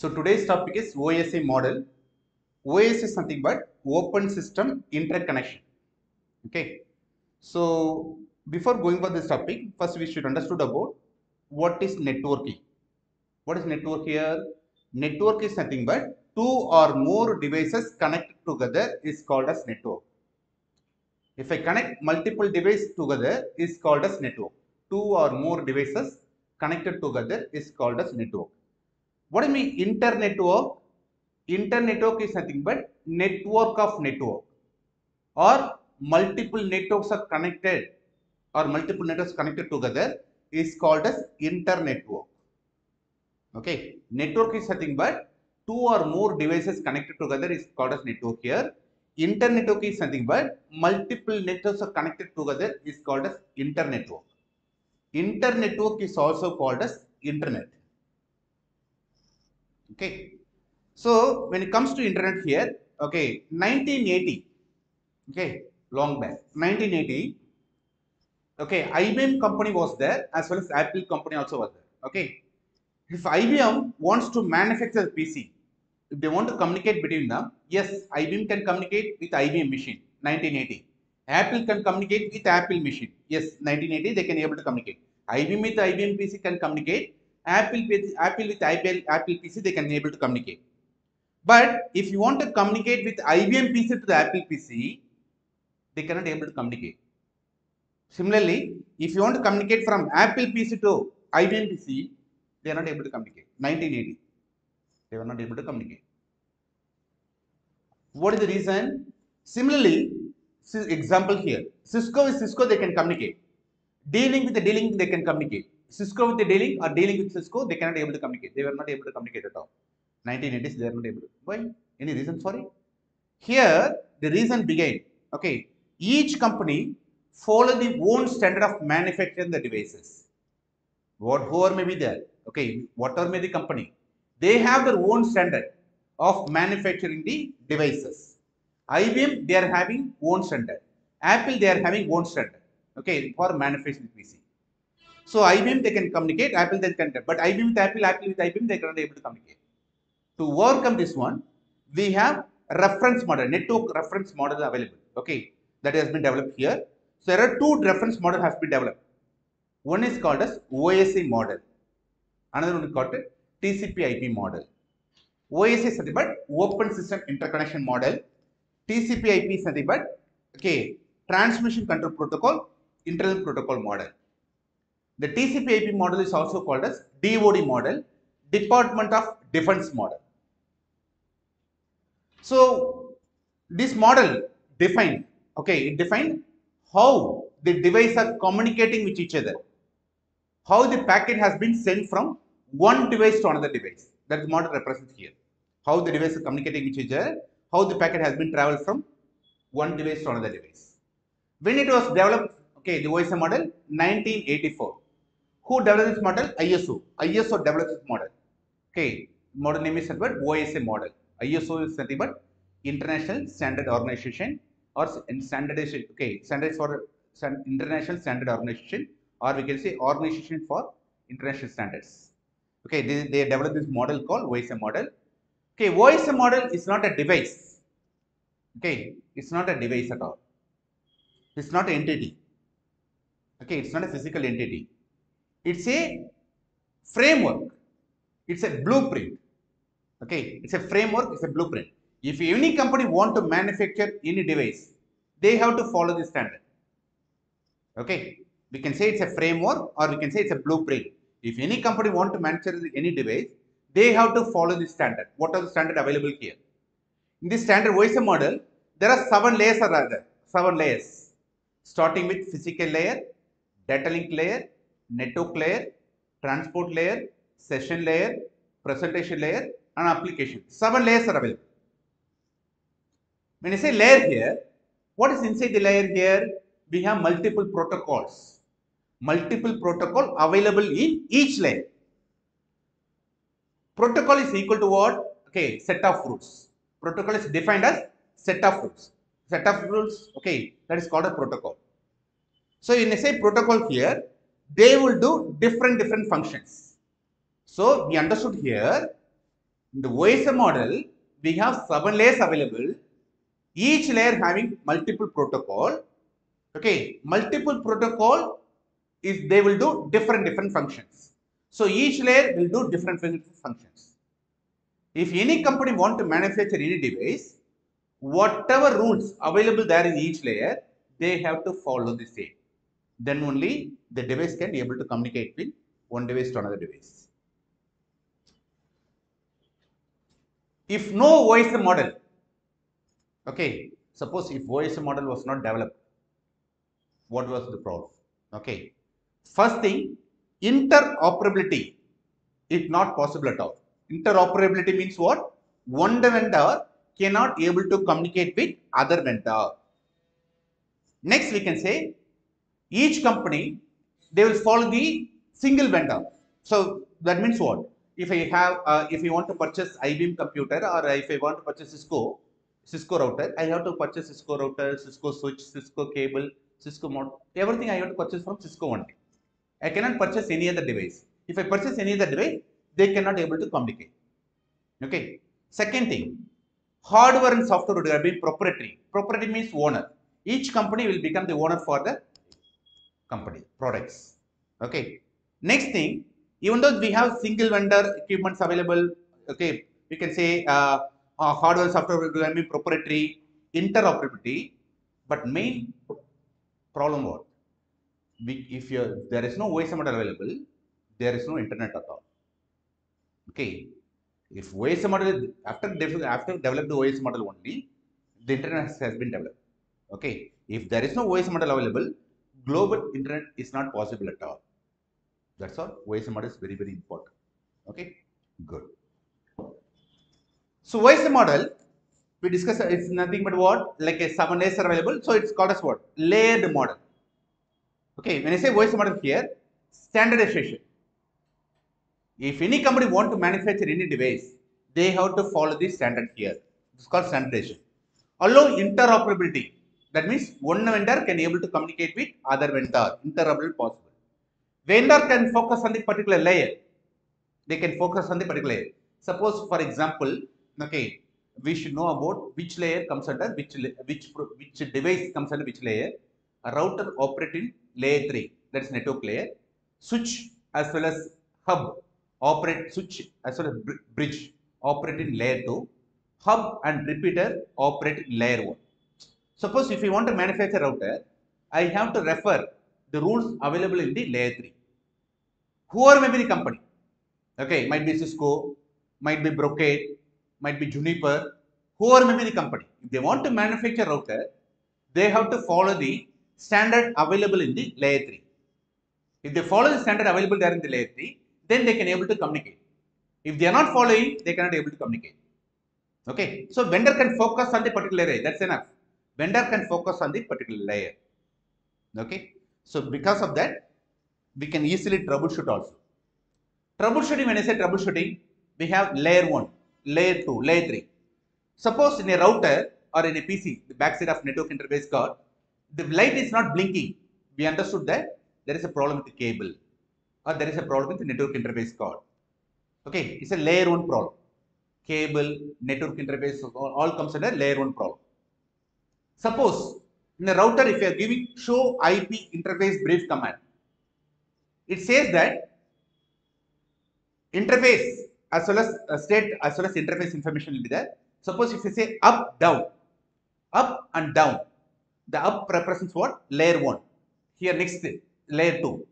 So today's topic is OSI model. OS is nothing but open system interconnection. Okay. So before going for this topic, first we should understood about what is networking. What is network here? Network is nothing but two or more devices connected together is called as network. If I connect multiple devices together is called as network. Two or more devices connected together is called as network. What do you mean internetwork? Internetwork is nothing but network of network or multiple networks are connected or multiple networks connected together is called as internetwork. Okay, network is nothing but two or more devices connected together is called as network here. Internetwork is nothing but multiple networks are connected together is called as internetwork. Internetwork is also called as internet. Okay, so when it comes to internet here, okay, 1980, okay, long back, 1980, okay, IBM company was there as well as Apple company also was there. Okay, if IBM wants to manufacture PC, if they want to communicate between them, yes, IBM can communicate with IBM machine, 1980. Apple can communicate with Apple machine. Yes, 1980 they can able to communicate. IBM with IBM PC can communicate. Apple with Apple with Apple Apple PC they can be able to communicate. But if you want to communicate with IBM PC to the Apple PC, they cannot able to communicate. Similarly, if you want to communicate from Apple PC to IBM PC, they are not able to communicate. 1980, they were not able to communicate. What is the reason? Similarly, example here. Cisco with Cisco, they can communicate. D-Link with the D-Link, they can communicate. Cisco with the D-Link or D-Link with Cisco, they cannot able to communicate. They were not able to communicate at all. 1980s, they are not able to. Why? Any reason for it? Here, the reason began. Okay, each company follow the own standard of manufacturing the devices. What whoever may be there, okay, whatever may the company, they have their own standard of manufacturing the devices. IBM, they are having own standard. Apple, they are having own standard. Okay, for manufacturing PC. So IBM they can communicate, Apple they can, but IBM with Apple, Apple with IBM, they cannot able to communicate. To overcome this one, we have reference model, network reference model available. Okay, that has been developed here. So there are two reference model has been developed. One is called as OSI model. Another one is called TCP IP model. OSI is nothing but Open System Interconnection Model. TCP IP is nothing but okay Transmission Control Protocol Internet Protocol Model. The TCP IP model is also called as DoD model, Department of Defense model. So this model defined, okay, it defined how the device are communicating with each other, how the packet has been sent from one device to another device. That is model represents here. How the device is communicating with each other, how the packet has been traveled from one device to another device. When it was developed, okay, the OSI model, 1984. Who developed this model? ISO. ISO developed this model. Okay, model name is nothing but OSI model. ISO is nothing but International Standard Organization or standardization. Okay, standards for International Standard Organization, or we can say Organization for International Standards. Okay, they, they developed this model called OSI model. Okay, OSI model is not a device. Okay, it's not a device at all. It's not an entity. Okay, it's not a physical entity. It's a framework. It's a blueprint. Okay, it's a framework, it's a blueprint. If any company want to manufacture any device, they have to follow this standard. Okay, we can say it's a framework or we can say it's a blueprint. If any company want to manufacture any device, they have to follow this standard. What are the standard available here? In this standard OSI model, there are seven layers are there. Seven layers. Starting with physical layer, data link layer, network layer, transport layer, session layer, presentation layer, and application. Seven layers are available. When I say layer here, what is inside the layer here? We have multiple protocols. Multiple protocol available in each layer. Protocol is equal to what? Okay, set of rules. Protocol is defined as set of rules. Set of rules, okay, that is called a protocol. So in a say protocol here, they will do different different functions. So we understood here In the OSI model, we have seven layers available, each layer having multiple protocol. Okay, multiple protocol is they will do different different functions. So each layer will do different functions. If any company want to manufacture any device, whatever rules available there in each layer, they have to follow the same. Then only the device can be able to communicate with one device to another device. If no OSI model, okay, suppose if OSI model was not developed, what was the problem? Okay, first thing, interoperability is not possible at all. Interoperability means what? One vendor cannot able to communicate with other vendor. Next, we can say each company they will follow the single vendor. So that means what? If I have, uh, if you want to purchase IBM computer or if I want to purchase Cisco, Cisco router, I have to purchase Cisco router, Cisco switch, Cisco cable, Cisco mod, everything I have to purchase from Cisco only. I cannot purchase any other device. If I purchase any other device, they cannot able to communicate. Okay. Second thing, hardware and software would be proprietary. Proprietary means owner. Each company will become the owner for the company products. Okay. Next thing, even though we have single vendor equipments available, okay, we can say uh, uh, hardware software will be proprietary, interoperability, but main problem what? We, if you there is no OSI model available, there is no internet at all. Okay, if OSI model after after developed OSI model only, the internet has, has been developed. Okay, if there is no OSI model available, global internet is not possible at all. That's all. OSI model is very very important. Okay, good. So OSI model we discussed it's nothing but what like a seven layers are available. So it's called as what layered model. Okay, when I say OSI model here, standardization. If any company want to manufacture any device, they have to follow this standard here. It's called standardization. Allow interoperability. That means one vendor can able to communicate with other vendor. Interoperable possible. Vendor can focus on the particular layer. They can focus on the particular layer. Suppose, for example, okay, we should know about which layer comes under which which which device comes under which layer. A router operate in layer three. That is network layer. Switch as well as hub operate switch as well as bridge operate in layer 2 hub and repeater operate in layer 1 suppose if you want to manufacture router i have to refer the rules available in the layer 3 whoever may be the company okay might be cisco might be brocade might be juniper whoever may be the company if they want to manufacture router they have to follow the standard available in the layer 3 if they follow the standard available there in the layer 3 then they can able to communicate. If they are not following, they cannot able to communicate. Okay, so vendor can focus on the particular layer. That's enough. Vendor can focus on the particular layer. Okay, so because of that, we can easily troubleshoot also. Troubleshooting, when I say troubleshooting, we have layer one, layer two, layer three. Suppose in a router or in a PC, the backside of network interface card, the light is not blinking. We understood that there is a problem with the cable or there is a problem with the network interface card. Okay, it's a layer one problem. Cable, network interface, all, comes under layer one problem. Suppose in a router, if you are giving show IP interface brief command, it says that interface as well as uh, state as well as interface information will be there. Suppose if you say up, down, up and down, the up represents what? Layer 1. Here next layer 2.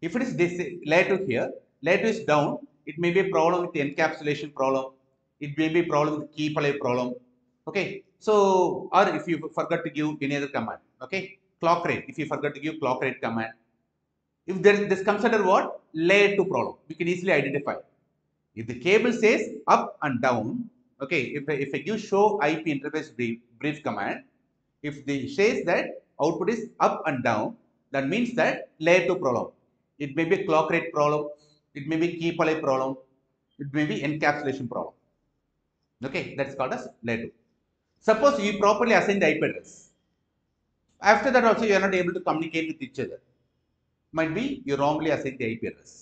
If it is this layer 2 here, layer 2 is down, it may be a problem with the encapsulation problem, it may be a problem with keep alive problem. Okay, so or if you forgot to give any other command, okay, clock rate, if you forgot to give clock rate command, if there, this comes under what? Layer 2 problem, we can easily identify. If the cable says up and down, okay, if if I give show IP interface brief, brief command, if the says that output is up and down, that means that layer 2 problem. It may be a clock rate problem, it may be keep alive problem, it may be encapsulation problem. Okay, that's called as layer 2. Suppose you properly assign the IP address. After that also you are not able to communicate with each other. Might be you wrongly assign the IP address.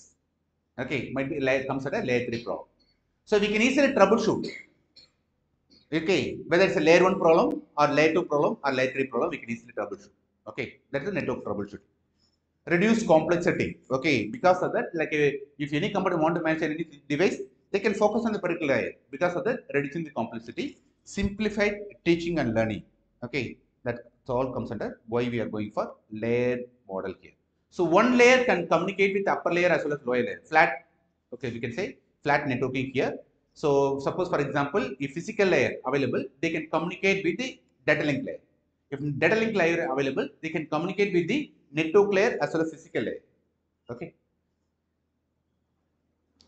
Okay, might be comes at a layer 3 problem. So we can easily troubleshoot. Okay, whether it's a layer 1 problem or layer 2 problem or layer 3 problem, we can easily troubleshoot. Okay, that's the network troubleshooting. Reduce complexity. Okay, because of that, like uh, if any company want to manage any device, they can focus on the particular layer. Because of that, reducing the complexity, simplified teaching and learning. Okay, that all comes under why we are going for layer model here. So one layer can communicate with upper layer as well as lower layer. Flat, okay, we can say flat networking here. So suppose for example, if physical layer available, they can communicate with the data link layer. If data link layer available, they can communicate with the network layer as well as physical layer. Okay.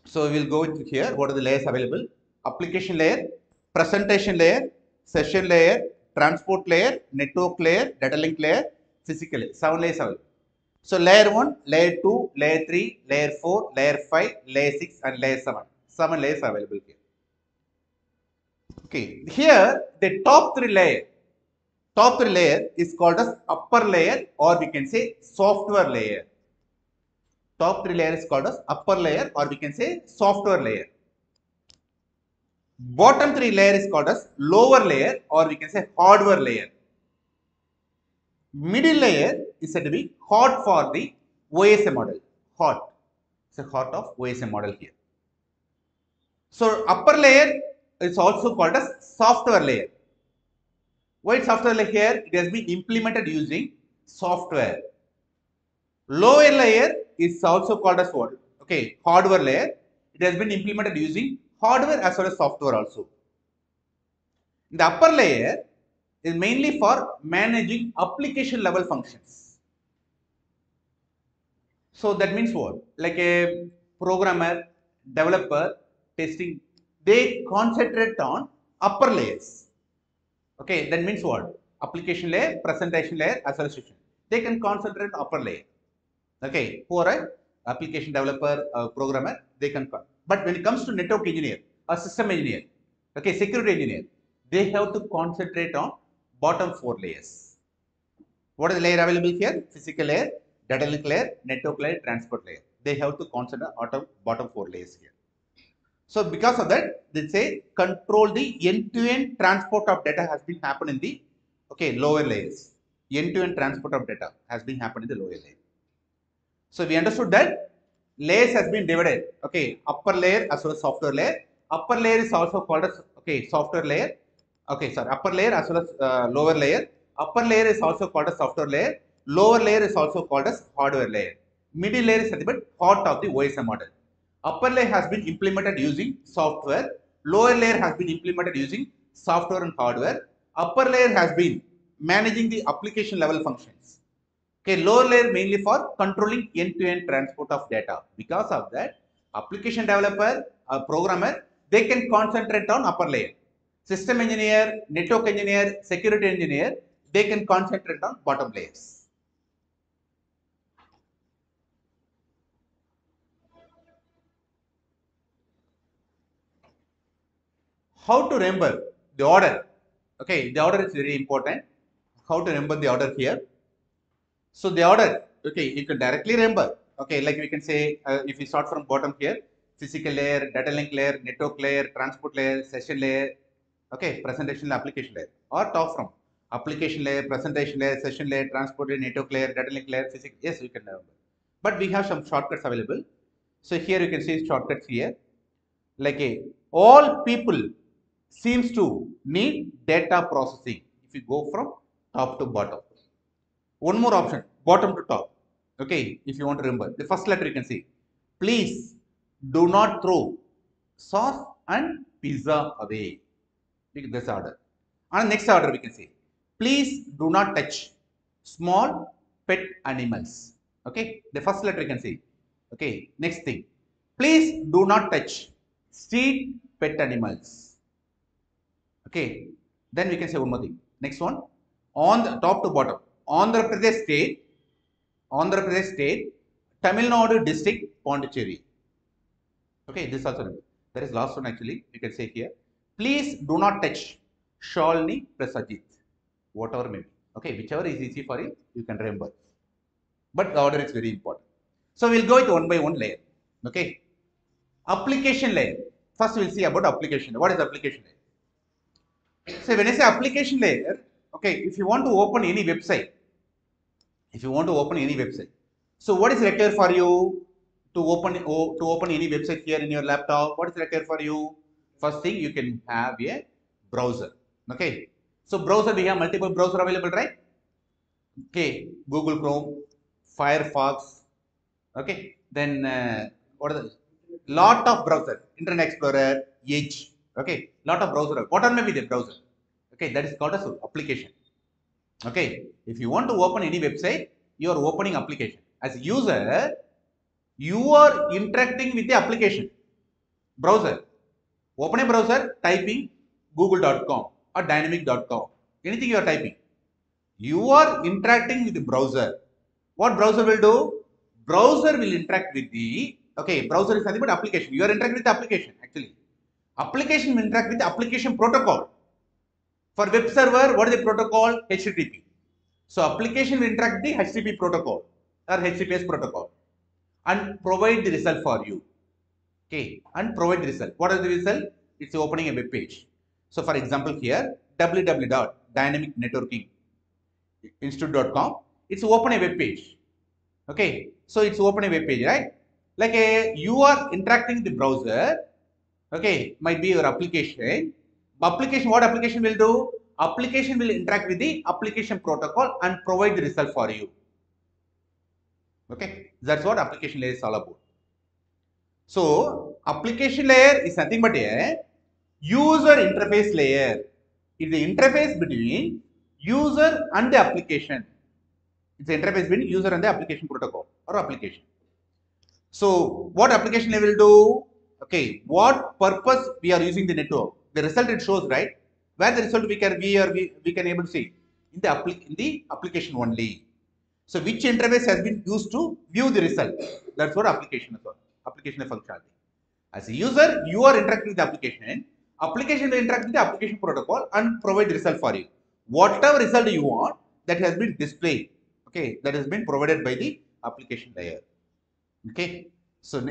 So we will go into here. What are the layers available? Application layer, presentation layer, session layer, transport layer, network layer, data link layer, physical layer. Seven layers available. So layer 1, layer 2, layer 3, layer 4, layer 5, layer 6 and layer 7. Seven layers available here. Okay, here the top three layer, top three layer is called as upper layer or we can say software layer. Top three layer is called as upper layer or we can say software layer. Bottom three layer is called as lower layer or we can say hardware layer middle layer is said to be hot for the OSI model. Hot. It's a hot of OSI model here. So upper layer is also called as software layer. Why software layer here? It has been implemented using software. Lower layer is also called as what? Okay, hardware layer. It has been implemented using hardware as well as software also. The upper layer, is mainly for managing application level functions. So that means what? Like a programmer, developer, testing, they concentrate on upper layers. Okay, that means what? Application layer, presentation layer, association. They can concentrate on upper layer. Okay, who are application developer, uh, programmer, they can come. But when it comes to network engineer, a system engineer, okay, security engineer, they have to concentrate on bottom four layers. What is the layer available here? Physical layer, data link layer, network layer, transport layer. They have to consider bottom, bottom four layers here. So because of that, they say control the end-to-end -end transport of data has been happened in the okay lower layers. End-to-end -end transport of data has been happened in the lower layer. So we understood that layers has been divided. Okay, upper layer as well as software layer. Upper layer is also called as okay software layer. Okay sorry upper layer as well as uh, lower layer. Upper layer is also called as software layer. Lower layer is also called as hardware layer. Middle layer is a bit part of the OSI model. Upper layer has been implemented using software. Lower layer has been implemented using software and hardware. Upper layer has been managing the application level functions okay lower layer mainly for controlling end-to-end -end transport of data because of that application developer a programmer they can concentrate on upper layer system engineer, network engineer, security engineer, they can concentrate on bottom layers. How to remember the order? Okay, the order is very important. How to remember the order here? So the order, okay, you can directly remember. Okay, like we can say, uh, if we start from bottom here, physical layer, data link layer, network layer, transport layer, session layer, okay presentation application layer or talk from. Application layer presentation layer session layer transport layer network layer data link layer physical, yes you can remember. But we have some shortcuts available. So here you can see shortcuts here. Like a all people seems to need data processing. If you go from top to bottom one more option bottom to top okay if you want to remember the first letter you can see please do not throw sauce and pizza away this order. And next order we can see, please do not touch small pet animals. Okay, the first letter you can see. Okay, next thing, please do not touch street pet animals. Okay, then we can say one more thing. Next one, on the top to bottom, Andhra Pradesh state, Andhra Pradesh state, Tamil Nadu district, Pondicherry. Okay, this also there is last one actually. You can say here. Please do not touch Shalini Prasajit, whatever may be. Okay, whichever is easy for you, you can remember. But the order is very important. So we'll go with one by one layer. Okay. Application layer. First, we'll see about application. What is application layer? So, when I say application layer, okay, if you want to open any website, if you want to open any website, so what is required for you to open oh, to open any website here in your laptop? What is required for you? First thing, you can have a browser. Okay, so browser we have multiple browser available, right? Okay, Google Chrome, Firefox. Okay, then uh, what are the lot of browser, Internet Explorer, Edge. Okay, lot of browser. What are maybe the browser? Okay, that is called as application. Okay, if you want to open any website, you are opening application. As a user, you are interacting with the application. Browser. Open a browser, typing google.com or dynamic.com. Anything you are typing. You are interacting with the browser. What browser will do? Browser will interact with the okay, browser is nothing but application. You are interacting with the application actually. Application will interact with the application protocol. For web server, what is the protocol? HTTP. So application will interact the HTTP protocol or HTTPS protocol and provide the result for you. Okay, and provide the result. What is the result? It's opening a web page. So for example here, www.dynamicnetworkinginstitute.com. It's open a web page. Okay, so it's open a web page, right? Like a you are interacting the browser. Okay, might be your application. Application, what application will do? Application will interact with the application protocol and provide the result for you. Okay, that's what application layer is all about. So, application layer is nothing but a user interface layer. It's the interface between user and the application. It's the interface between user and the application protocol or application. So, what application layer will do? Okay, what purpose we are using the network? The result it shows, right? Where the result we can we are we, we can able to see in the in the application only. So, which interface has been used to view the result? That's what application is for. Application functionality. As a user, you are interacting with the application. And application will interact with the application protocol and provide result for you. Whatever result you want, that has been displayed. Okay, that has been provided by the application layer. Okay, so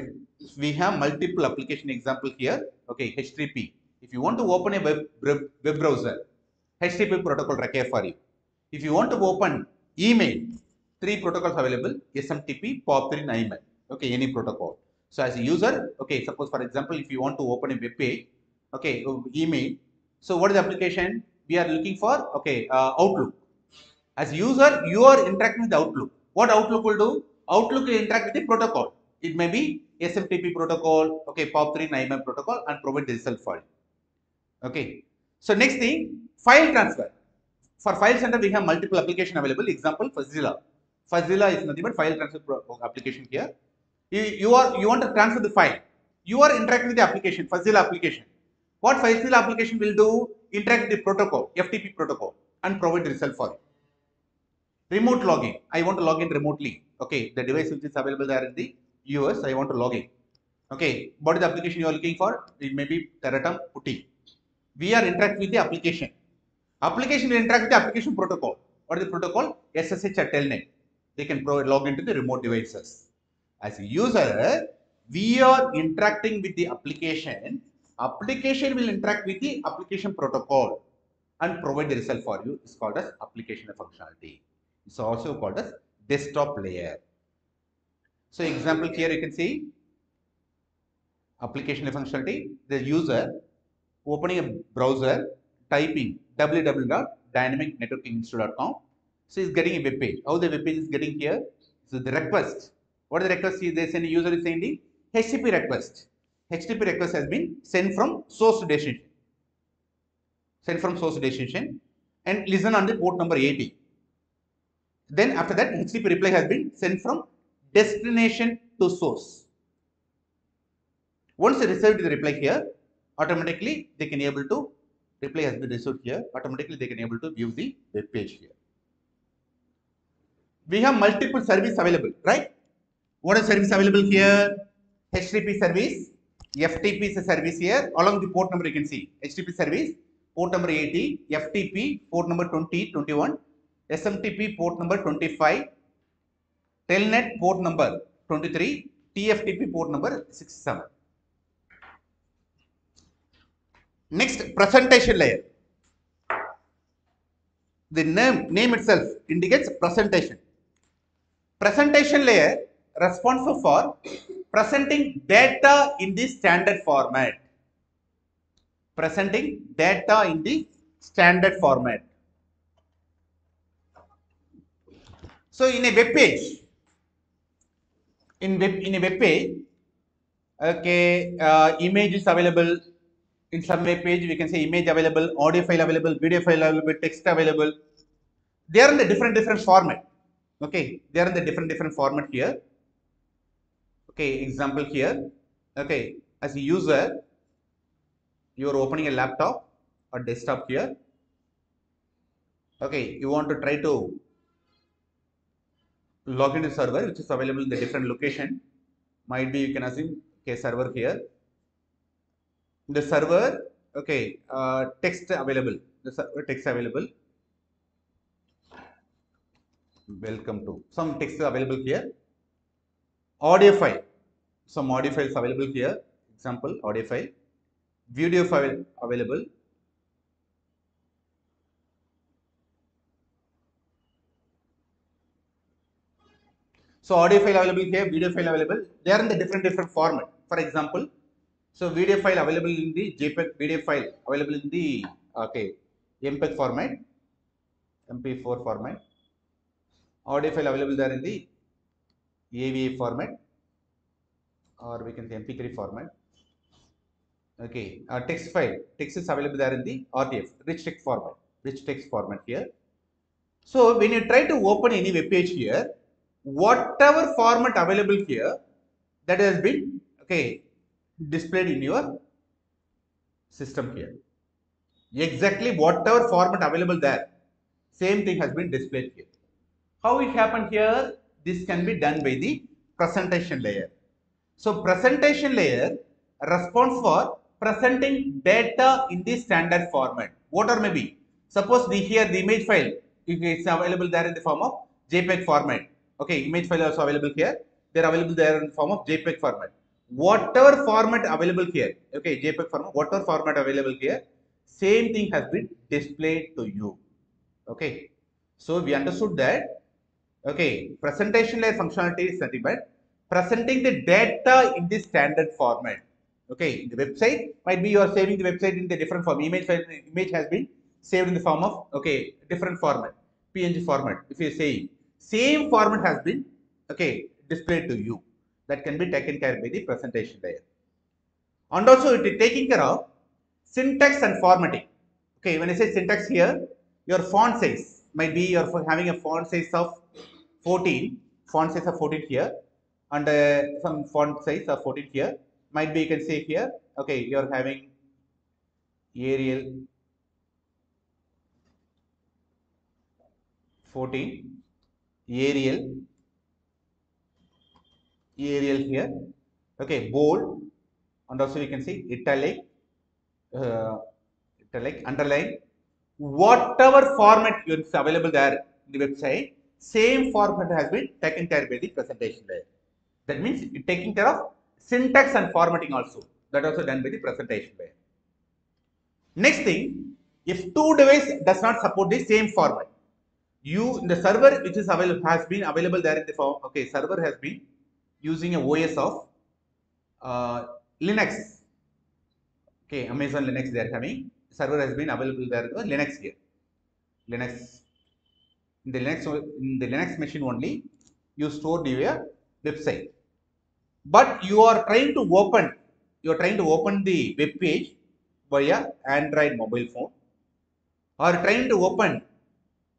we have multiple application example here. Okay, HTTP. If you want to open a web, web browser, HTTP protocol required for you. If you want to open email, three protocols available: SMTP, POP3, and IMAP. Okay, any protocol. So as a user, okay, suppose for example, if you want to open a web page, okay, email. So what is the application? We are looking for, okay, uh, Outlook. As a user, you are interacting with Outlook. What Outlook will do? Outlook will interact with the protocol. It may be SMTP protocol, okay, POP3, IMAP protocol, and provide the result for. Okay. So next thing, file transfer. For file center, we have multiple application available. Example, FileZilla. FileZilla is nothing but file transfer application here. You, you are you want to transfer the file. You are interacting with the application FileZilla application. What FileZilla application will do? Interact with the protocol ftp protocol and provide result for you remote login. I want to log in remotely. Okay. The device which is available there in the us i want to log in. Okay. What is the application you are looking for? It may be Tera Term putty we are interacting with the application application will interact with the application protocol what is the protocol ssh or telnet they can provide log into the remote devices as a user, we are interacting with the application. Application will interact with the application protocol and provide the result for you. It's called as application functionality. It's also called as desktop layer. So example here you can see application functionality. The user opening a browser, typing www.dynamicnetworkinginstitute.com. So it's getting a web page. How the web page is getting here? So the request what is the request is they send user is sending HTTP request. HTTP request has been sent from source destination. Sent from source destination and listen on the port number 80. Then after that HTTP reply has been sent from destination to source. Once they receive the reply here, automatically they can able to reply has been received here. Automatically they can able to view the web page here. We have multiple service available, right? What is service available here? HTTP service, FTP is a service here. Along the port number you can see HTTP service, port number 80, FTP port number 20, 21, SMTP port number 25, Telnet port number 23, TFTP port number 67. Next presentation layer. The name name itself indicates presentation. Presentation layer responsible for presenting data in the standard format. Presenting data in the standard format. So in a web page in web in a web page okay uh, image is available in some web page we can say image available audio file available video file available text available. They are in the different different format. Okay? They are in the different different format here. Okay? Example here. Okay? As a user you are opening a laptop or desktop here. Okay? You want to try to log into server which is available in the different location. Might be you can assume okay server here the server okay uh, text available. The text available. Welcome to. Some text available here. Audio file. Some audio files available here. Example audio file. Video file available. So audio file available here video file available. They are in the different different format. For example so video file available in the jpeg video file available in the okay mpeg format mp4 format audio file available there in the AVI format or we can say MP3 format. Okay, uh, text file, text is available there in the RTF, rich text format, rich text format here. So when you try to open any web page here, whatever format available here, that has been okay displayed in your system here. Exactly whatever format available there, same thing has been displayed here. How it happened here? This can be done by the presentation layer. So presentation layer responds for presenting data in the standard format. What or maybe? Suppose the here the image file it's available there in the form of JPEG format. Okay, image file also available here. They're available there in the form of JPEG format. Whatever format available here, okay, JPEG format, whatever format available here, same thing has been displayed to you. Okay, so we understood that Okay, presentation layer functionality is nothing but presenting the data in the standard format. Okay, the website might be you are saving the website in the different form. Image image has been saved in the form of okay different format, PNG format. If you say same format has been okay displayed to you, that can be taken care by the presentation layer. And also it is taking care of syntax and formatting. Okay, when I say syntax here, your font size might be you're having a font size of 14 font size of 14 here and uh, some font size of 14 here might be you can say here okay you're having Arial 14 Arial Arial here okay bold and also you can see italic uh, italic underline whatever format is available there in the website same format has been taken care by the presentation layer. That means it taking care of syntax and formatting also. That also done by the presentation layer. Next thing, if two device does not support the same format, you the server which is available has been available there in the form. Okay, server has been using a OS of uh, Linux. Okay, Amazon Linux they are having. Server has been available there. Linux here. Linux in the Linux in the Linux machine only you stored your website. But you are trying to open you are trying to open the web page via Android mobile phone or trying to open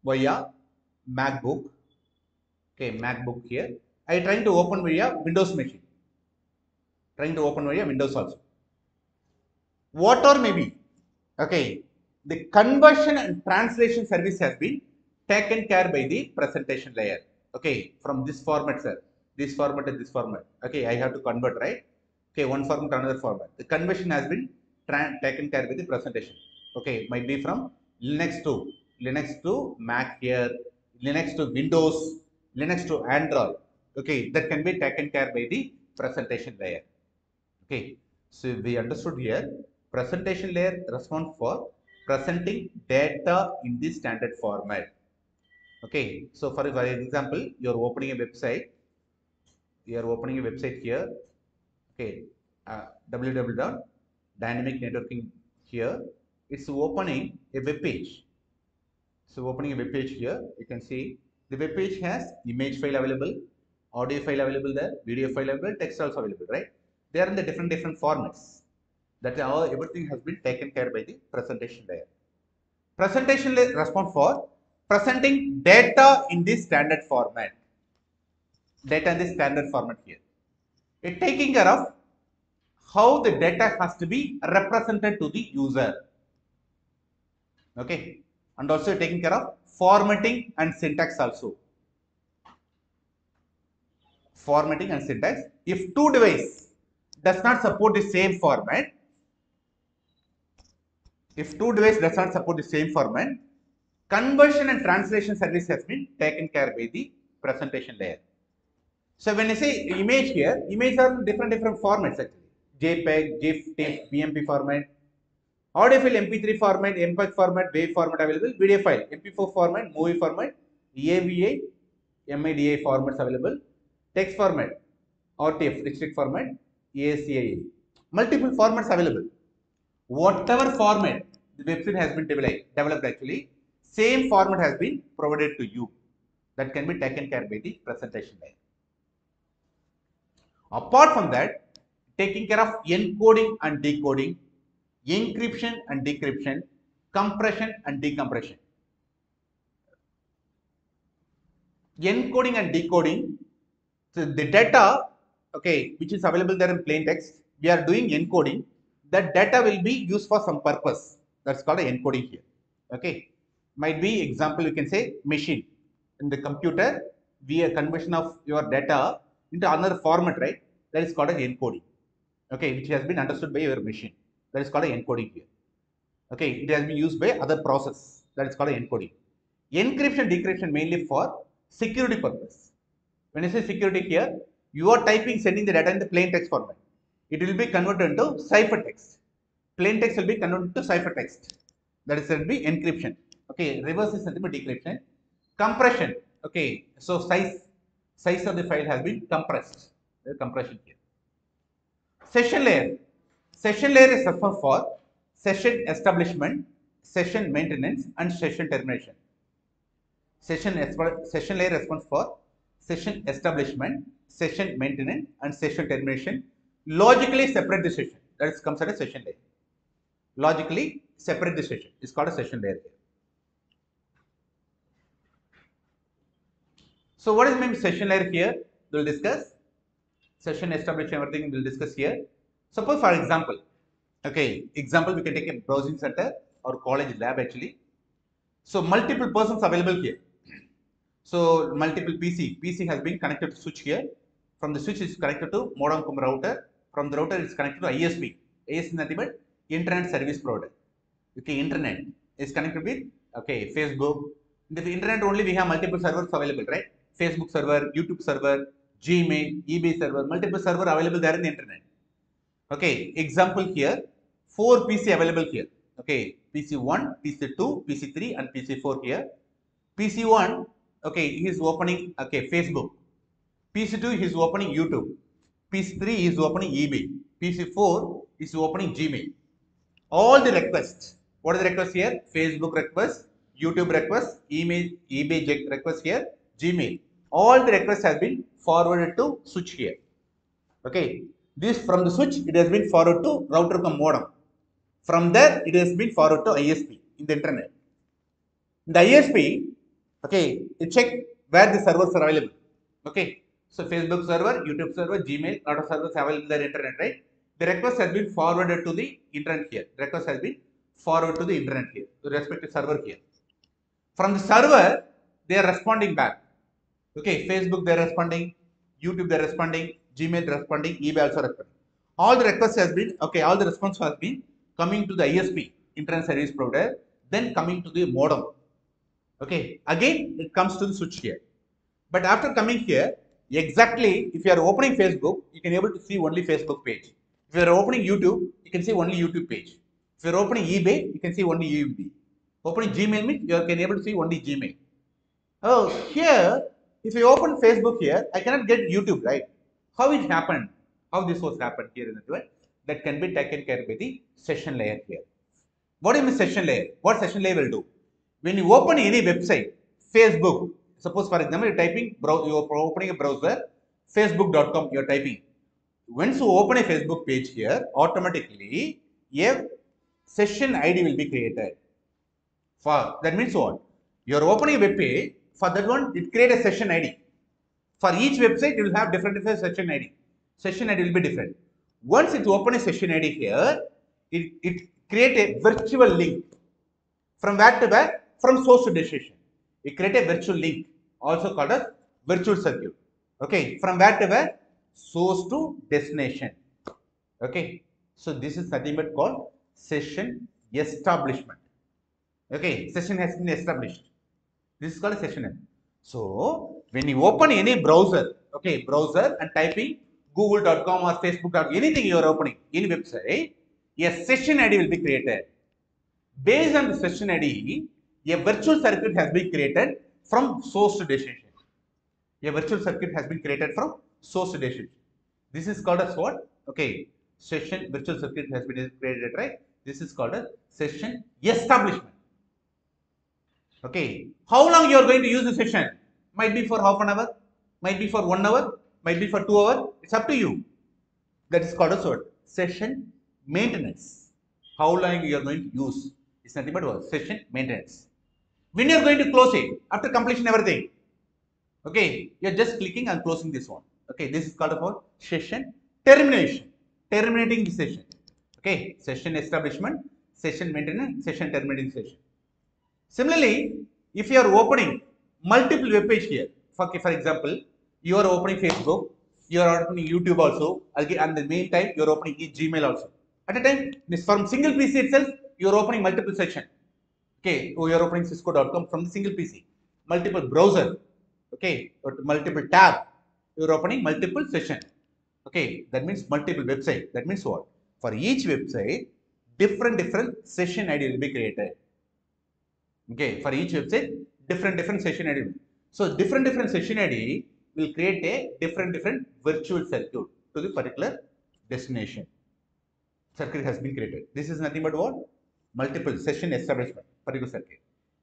via MacBook. Okay, MacBook here. I trying to open via Windows machine. Trying to open via Windows also. What or maybe okay the conversion and translation service has been taken care by the presentation layer. Okay, from this format, sir. This format and this format. Okay, I have to convert, right? Okay, one format to another format. The conversion has been taken care by the presentation. Okay, might be from Linux to Linux to Mac here, Linux to Windows, Linux to Android. Okay, that can be taken care by the presentation layer. Okay, so we understood here Presentation layer responds for presenting data in the standard format. Okay, so for, example, you're opening a website. You are opening a website here. Okay, uh, networking here. It's opening a web page. So opening a web page here, you can see the web page has image file available, audio file available there, video file available, text also available, right? They are in the different different formats. That all everything has been taken care by the presentation layer. Presentation layer responds for presenting data in the standard format. Data in the standard format here. It taking care of how the data has to be represented to the user. Okay, and also taking care of formatting and syntax also. Formatting and syntax. If two device does not support the same format, if two device does not support the same format, conversion and translation service has been taken care by the presentation layer. So when I say image here, image are different different formats actually. JPEG, GIF, TIFF, BMP format, audio file MP3 format, MPEG format, WAV format available, video file MP4 format, movie format, AVI, MIDI formats available, text format, RTF, rich text format, ACIA. Multiple formats available. Whatever format the website has been developed, developed actually, same format has been provided to you. That can be taken care by the presentation layer. Apart from that, taking care of encoding and decoding, encryption and decryption, compression and decompression. Encoding and decoding, so the data, okay, which is available there in plain text, we are doing encoding. That data will be used for some purpose. That's called an encoding here. Okay, might be example you can say machine in the computer. We a conversion of your data into another format, right? That is called as encoding. Okay, which has been understood by your machine. That is called an encoding here. Okay, it has been used by other process. That is called an encoding. Encryption, decryption mainly for security purpose. When I say security here, you are typing, sending the data in the plain text format. It will be converted into ciphertext. Plain text will be converted to ciphertext. That is will be encryption. Okay, reverse is nothing but decryption. Compression. Okay, so size size of the file has been compressed. Compression here. Session layer. Session layer is responsible for session establishment, session maintenance, and session termination. Session, session layer responsible for session establishment, session maintenance, and session termination. Logically separate the session. That is comes as a session layer. Logically separate the session. It's called a session layer. So what is mean session layer here? We'll discuss. Session establishment, everything we'll discuss here. Suppose for example, okay, example we can take a browsing center or college lab actually. So multiple persons available here. So multiple PC, PC has been connected to switch here. From the switch is connected to modem cum router. From the router is connected to ISP. ISP is nothing but internet service provider. Okay, internet is connected with okay Facebook. In the internet only we have multiple servers available, right? Facebook server, YouTube server, Gmail, eBay server, multiple server available there in the internet. Okay, example here, four PC available here. Okay, PC1, PC2, PC3 and PC4 here. PC1, okay, he is opening, okay, Facebook. PC2 he is opening YouTube. PC3 is opening eBay. PC4 is opening Gmail. All the requests, what are the requests here? Facebook request, YouTube request, email, eBay request here, Gmail. All the requests have been forwarded to switch here. Okay, this from the switch it has been forwarded to router cum modem. From there it has been forwarded to ISP in the internet. In the ISP, okay, it check where the servers are available. Okay, so Facebook server, YouTube server, Gmail, lot of servers available in the internet, right? The request has been forwarded to the internet here. The request has been forwarded to the internet here, the respective server here. From the server, they are responding back. Okay, Facebook they are responding, YouTube they are responding, Gmail responding, eBay also responding. All the requests has been okay. All the response has been coming to the ISP, internet service provider, then coming to the modem. Okay, again it comes to the switch here. But after coming here, exactly if you are opening Facebook, you can able to see only Facebook page. If you are opening YouTube, you can see only YouTube page. If you're opening eBay, you can see only eBay. Opening Gmail means you can able to see only Gmail. Oh, here, if you open Facebook here, I cannot get YouTube, right? How it happened? How this was happened here in the web? That can be taken care by the session layer here. What do you mean session layer? What session layer will do? When you open any website, Facebook, suppose for example, you're typing, you're opening a browser, facebook.com, you're typing. Once you open a Facebook page here, automatically a session ID will be created. For that means what? You're opening a web page, for that one, it create a session ID. For each website, you will have different, different session ID. Session ID will be different. Once it open a session ID here, it, it create a virtual link from where to where? From source to destination. We create a virtual link, also called as virtual circuit. Okay, from where to where? Source to destination. Okay, so this is nothing but called session establishment. Okay, session has been established. This is called a session. So, when you open any browser, okay, browser and typing google.com or facebook.com, anything you are opening, any website, a session ID will be created. Based on the session ID, a virtual circuit has been created from source to destination. A virtual circuit has been created from source to destination. This is called as what? Okay, session virtual circuit has been created, right? This is called a session establishment. Okay, how long you are going to use the session? Might be for half an hour, might be for one hour, might be for two hours. It's up to you. That is called as what? Session maintenance. How long you are going to use? It's nothing but what? Session maintenance. When you are going to close it after completion everything. Okay, you are just clicking and closing this one. Okay, this is called for session termination. Terminating the session. Okay, session establishment, session maintenance, session terminating session. Similarly, if you are opening multiple web page here, for, for example, you are opening Facebook, you are opening YouTube also, and the meantime you are opening Gmail also. At a time, this from single PC itself, you are opening multiple section. Okay, so you are opening Cisco.com from the single PC, multiple browser, okay, multiple tab, you are opening multiple session. Okay, that means multiple website. That means what? For each website, different different session ID will be created. Okay, for each website, different different session ID. So different different session ID will create a different different virtual circuit to the particular destination. Circuit has been created. This is nothing but what? Multiple session establishment, particular circuit.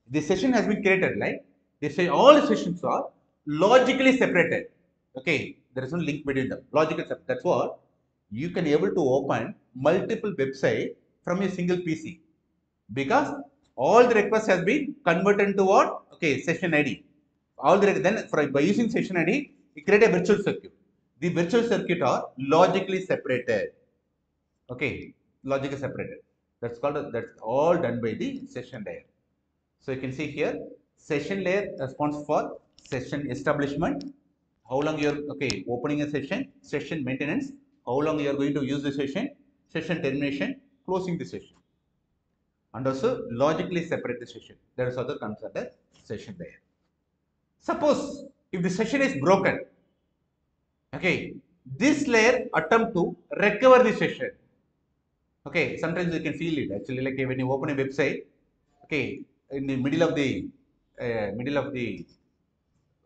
This session has been created, like They say all the sessions are logically separated. Okay, there is no link between them. Logical separate. That's what you can able to open multiple website from a single PC because all the requests has been converted into what? Okay, session ID. All the then for, by using session ID, we create a virtual circuit. The virtual circuit are logically separated. Okay, logically separated. That's called that's all done by the session layer. So you can see here, session layer responds for session establishment. How long you're okay opening a session, session maintenance. How long you are going to use the session, session termination, closing the session and also logically separate the session. That is other comes under session layer. Suppose if the session is broken, okay, this layer attempt to recover the session. Okay, sometimes you can feel it actually like when you open a website, okay, in the middle of the uh, middle of the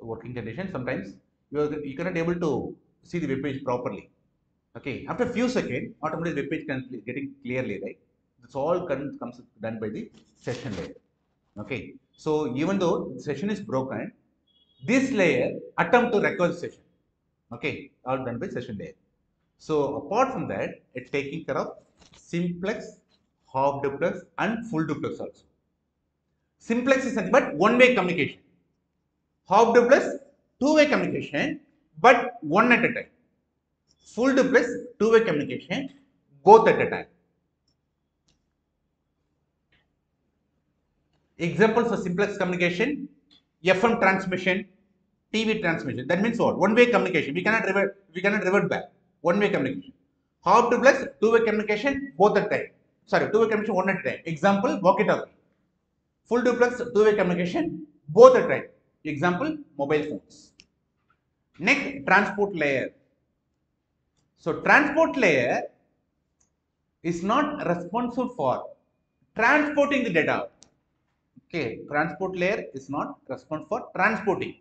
working condition, sometimes you are you cannot able to see the web page properly. Okay, after a few seconds, automatically web page can getting clearly right this all comes done by the session layer. Okay. So even though the session is broken, this layer attempt to record session. Okay, all done by session layer. So apart from that, it's taking care of simplex, half duplex, and full duplex also. Simplex is nothing but one-way communication. Half duplex, two-way communication, but one at a time. Full duplex, two-way communication, both at a time. Examples for simplex communication, FM transmission, TV transmission. That means what? One-way communication. We cannot revert. We cannot revert back. One-way communication. Half duplex, two-way communication, both at time. Sorry, two-way communication one at time. Example, walkie-talkie. Full duplex, two-way communication, both at time. Example, mobile phones. Next, transport layer. So, transport layer is not responsible for transporting the data. Okay, transport layer is not responsible for transporting.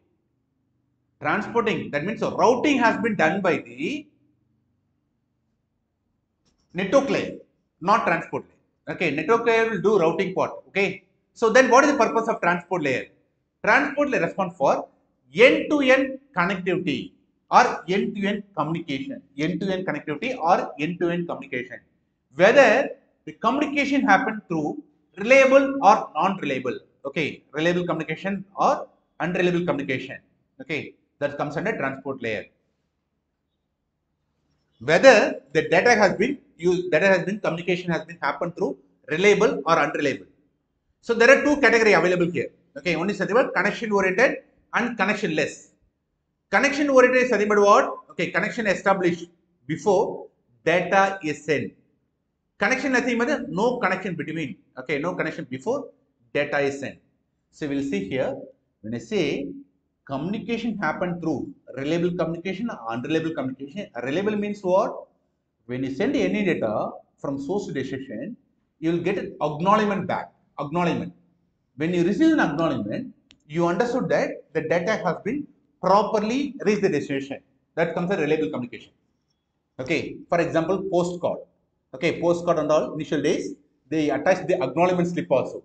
Transporting, that means so routing has been done by the network layer, not transport layer. Okay, network layer will do routing part. Okay, so then what is the purpose of transport layer? Transport layer responds for end-to-end connectivity or end-to-end communication, end-to-end connectivity or end-to-end communication. Whether the communication happen through reliable or non-reliable. Okay, reliable communication or unreliable communication. Okay, that comes under transport layer. Whether the data has been used, data has been communication has been happened through reliable or unreliable. So there are two category available here. Okay, one is connection oriented and connectionless. Connection oriented is nothing what? Okay, connection established before data is sent. Connection nothing but no connection between. Okay, no connection before data is sent. So we will see here when I say communication happen through reliable communication unreliable communication. Reliable means what? When you send any data from source to destination, you will get an acknowledgement back. Acknowledgement. When you receive an acknowledgement, you understood that the data has been properly reached the destination. That comes a reliable communication. Okay. For example, postcard. Okay, postcard and all initial days, they attach the acknowledgement slip also.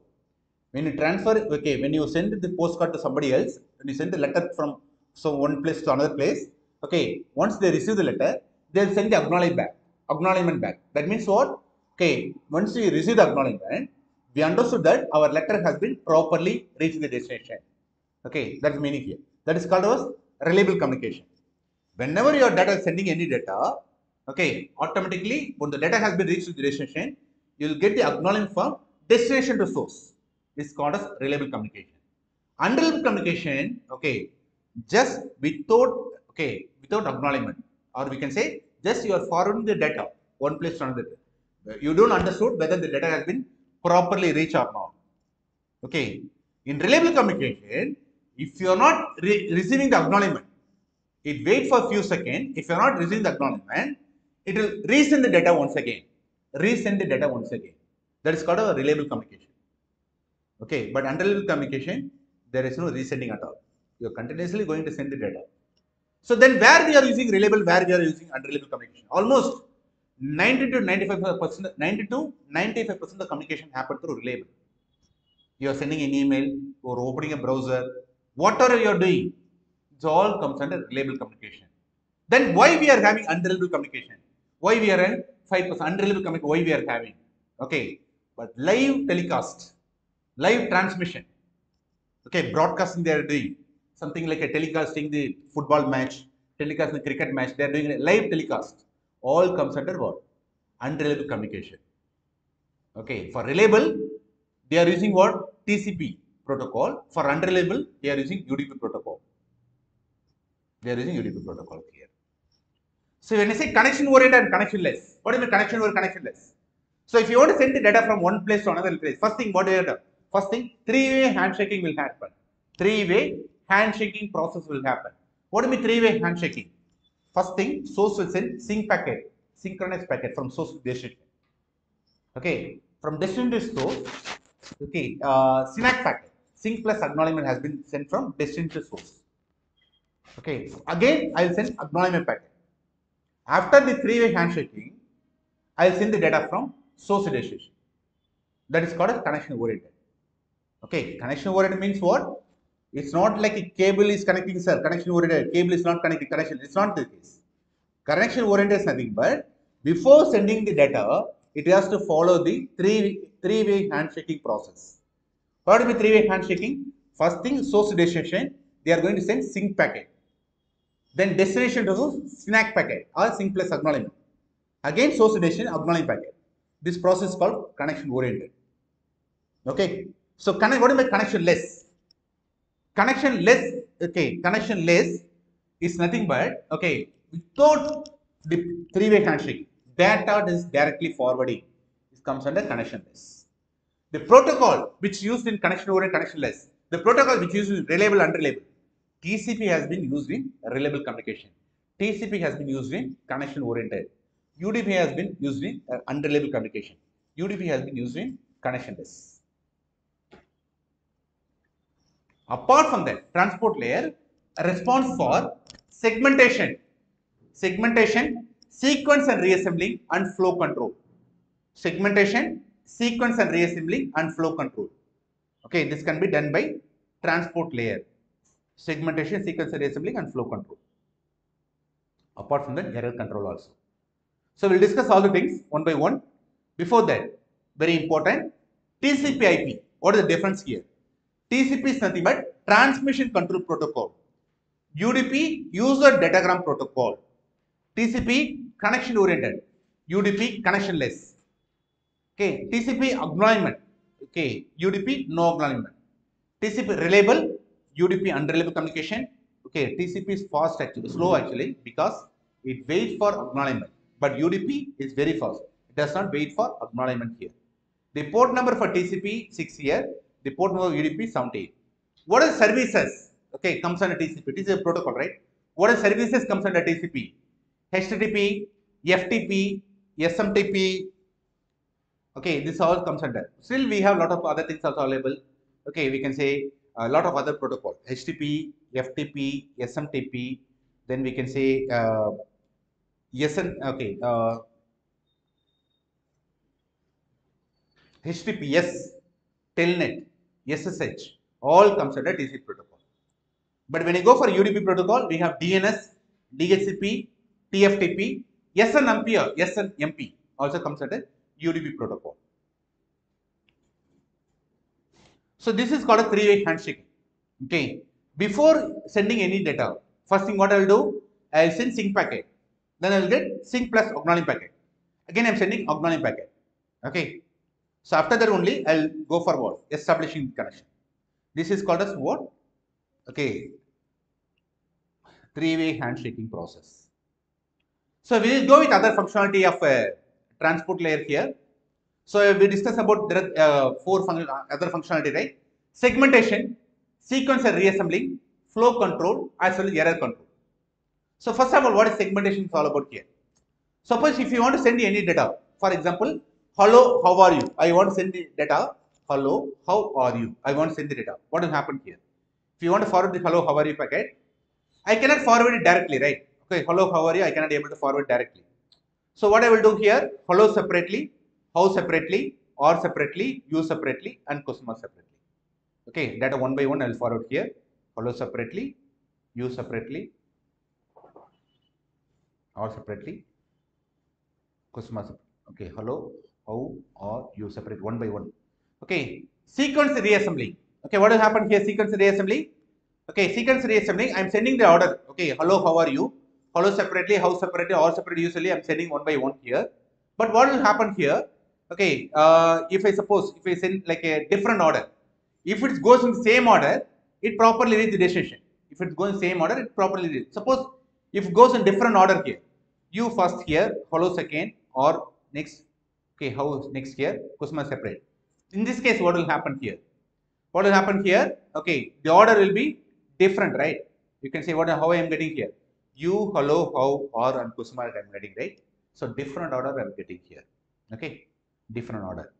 When you transfer, okay, when you send the postcard to somebody else, when you send the letter from so one place to another place, okay, once they receive the letter, they'll send the acknowledgement back. Acknowledgement back. That means what? Okay, once we receive the acknowledgement, we understood that our letter has been properly reached the destination. Okay, that's meaning here. That is called as reliable communication. Whenever your data is sending any data, okay, automatically when the data has been reached to the destination, you will get the acknowledgement from destination to source. It's called as reliable communication. Unreliable communication, okay, just without okay, without acknowledgement, or we can say just you are forwarding the data one place to another. You don't understood whether the data has been properly reached or not. Okay, in reliable communication, if you are not re receiving the acknowledgement, it wait for a few seconds. If you are not receiving the acknowledgement, it will resend the data once again. Resend the data once again. That is called a reliable communication. Okay, but unreliable communication, there is no mm-hmm. resending at all. You are continuously going to send the data. So then where we are using reliable, where we are using unreliable communication? Almost 90 to 95 percent, 90 to 95 percent of the communication happen through reliable. You are sending an email or opening a browser, whatever you are doing, it all comes under reliable communication. Then why we are having unreliable communication? Why we are in 5 percent unreliable communication? Why we are having? Okay, but live telecast, live transmission. Okay, broadcasting they are doing something like a telecasting the football match, telecasting the cricket match. They are doing a live telecast all comes under what? Unreliable communication. Okay, for reliable, they are using what? TCP protocol. For unreliable, they are using UDP protocol. They are using UDP protocol here. So when I say connection oriented and connectionless, what you mean connection or connectionless? So if you want to send the data from one place to another place, first thing what do you have? First thing, three-way handshaking will happen. Three-way handshaking process will happen. What do you mean three-way handshaking? First thing, source will send sync packet, synchronous packet from source to destination. Okay, from destination to source, okay, uh, SYN-ACK packet, sync plus acknowledgement has been sent from destination to source. Okay, again I will send acknowledgement packet. After the three-way handshaking, I will send the data from source to destination. That is called as connection oriented. Okay, connection oriented means what? It's not like a cable is connecting, sir. Connection oriented. Cable is not connecting. Connection. It's not the case. Connection oriented is nothing but before sending the data, it has to follow the three three way handshaking process. What is the three way handshaking? First thing, source destination, they are going to send sync packet. Then destination to source, SYN-ACK packet or sync plus acknowledgement. Again, source destination, acknowledgement packet. This process is called connection oriented. Okay. So, connect, what is my connection less? connection less okay connection less is nothing but okay without the three-way handshake data is directly forwarding it comes under connectionless the protocol which used in connection oriented connectionless the protocol which used in reliable unreliable tcp has been used in reliable communication tcp has been used in connection oriented udp has been used in uh, unreliable communication udp has been used in connectionless. Apart from that, transport layer responds for segmentation, segmentation, sequence and reassembling and flow control. Segmentation, sequence and reassembling and flow control. Okay, this can be done by transport layer. Segmentation, sequence and reassembling and flow control. Apart from that, error control also. So we'll discuss all the things one by one. Before that, very important, TCP IP. What is the difference here? TCP is nothing but transmission control protocol. UDP user datagram protocol. TCP connection oriented. UDP connectionless. Okay, TCP acknowledgement. Okay, UDP no acknowledgement. TCP reliable, UDP unreliable communication. Okay, TCP is fast actually, slow actually because it waits for acknowledgement. But UDP is very fast. It does not wait for acknowledgement here. The port number for TCP 6 here, the port number UDP 78. What is services? Okay, comes under TCP. It is a protocol, right? What is services comes under TCP? HTTP, FTP, SMTP. Okay, this all comes under. Still, we have a lot of other things also available. Okay, we can say a lot of other protocol. HTTP, FTP, SMTP. Then we can say uh, SN. Okay, uh, HTTPS, Telnet, SSH, all comes under TCP protocol. But when you go for UDP protocol, we have DNS, DHCP, TFTP, SNMP, or SNMP also comes under UDP protocol. So this is called a three-way handshake. Okay. Before sending any data, first thing what I will do, I will send sync packet. Then I will get sync plus acknowledging packet. Again, I am sending acknowledging packet. Okay. So after that only I'll go for what? Establishing connection. This is called as what? Okay. Three-way handshaking process. So we will go with other functionality of uh, transport layer here. So we discuss about there uh, four function, other functionality, right? Segmentation, sequence and reassembling, flow control, as well as error control. So first of all, what is segmentation all about here? Suppose if you want to send any data, for example, hello, how are you? I want to send the data, hello, how are you? I want to send the data. What will happen here? If you want to forward the hello, how are you packet, I cannot forward it directly, right? Okay, hello, how are you? I cannot able to forward directly. So what I will do here, hello separately, how separately, or separately, you separately, and question mark separately. Okay, data one by one I will forward here. Hello separately, you separately, or separately, separately. Okay, hello, how are you separate one by one. Okay, sequence reassembly. Okay, what will happen here? Sequence reassembly. Okay, sequence reassembly. I am sending the order. Okay, hello, how are you? Hello separately, how separately, or separately. Usually, I am sending one by one here. But what will happen here? Okay, uh, if I suppose if I send like a different order, if it goes in same order, it properly reads the destination. If it goes in same order, it properly reads. Suppose if it goes in different order here, you first here, hello second, or next. Okay, how next here? Question separate. In this case, what will happen here? What will happen here? Okay, the order will be different, right? You can say what how I am getting here. You, hello, how, or, and mark I am getting, right? So different order I am getting here. Okay, different order.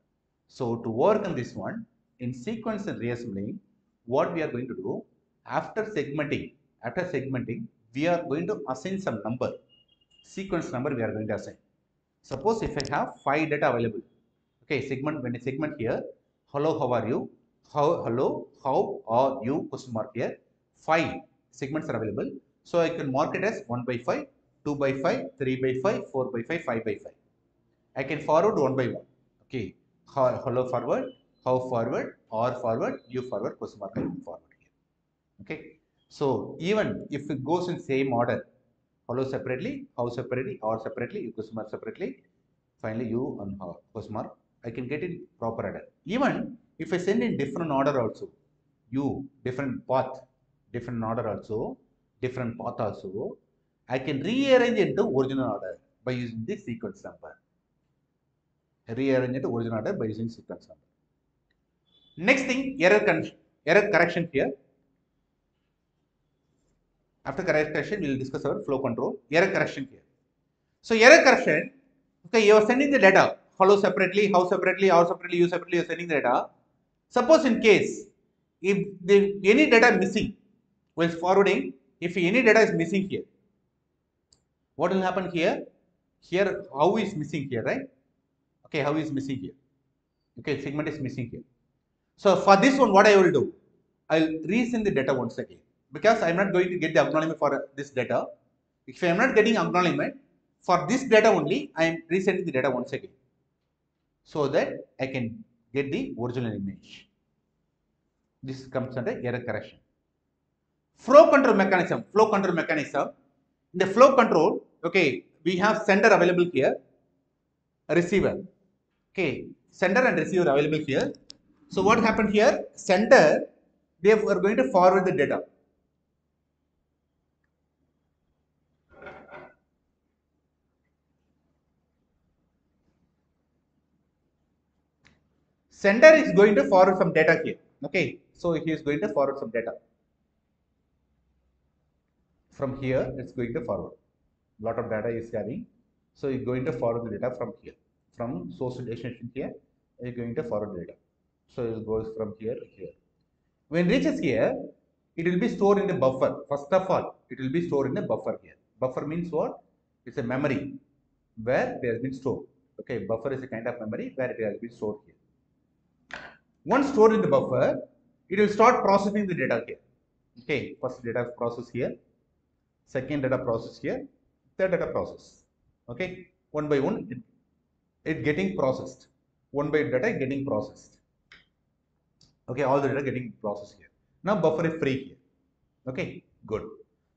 So to work on this one, in sequence and reassembling, what we are going to do after segmenting, after segmenting, we are going to assign some number, sequence number we are going to assign. Suppose if I have five data available, okay, segment when I segment here, hello, how are you? How, hello, how are you? Question mark here. Five segments are available. So I can mark it as 1 by 5, 2 by 5, 3 by 5, 4 by 5, 5 by 5. I can forward 1 by 1. Okay. How, Hello forward, how forward, or forward, you forward, question mark forward here. Okay. So even if it goes in same order, hello separately, how separately, or separately, mark separately, finally you and mark, I can get in proper order. Even if I send in different order also, you different path, different order also, different path also, I can rearrange into original order by using the sequence number. Rearrange into original order by using sequence number. Next thing, error, error correction here. After correction, we will discuss our flow control. Error correction here. So error correction, okay, you are sending the data. hello separately, how separately, how separately, you separately, you're sending the data. Suppose in case, if the, any data missing while forwarding, if any data is missing here, what will happen here? Here, how is missing here, right? Okay, how is missing here? Okay, segment is missing here. So for this one, what I will do? I'll resend the data once again because I'm not going to get the acknowledgement for this data. If I'm not getting acknowledgement for this data only, I am resending the data once again so that I can get the original image. This comes under error correction. Flow control mechanism. Flow control mechanism. In the flow control, okay, we have sender available here, receiver. Okay, sender and receiver available here. So what happened here? Sender, they were going to forward the data. Sender is going to forward some data here. Okay, so he is going to forward some data. From here, it's going to forward. Lot of data is having. So it's going to forward the data from here. From source destination here, it's going to forward data. So it goes from here to here. When it reaches here, it will be stored in the buffer. First of all, it will be stored in the buffer here. Buffer means what? It's a memory where it has been stored. Okay, buffer is a kind of memory where it has been stored here. Once stored in the buffer, it will start processing the data here. Okay, first data process here, second data process here, third data process. Okay, one by one, it, it getting processed. One by data getting processed. Okay, all the data getting processed here. Now buffer is free here. Okay, good.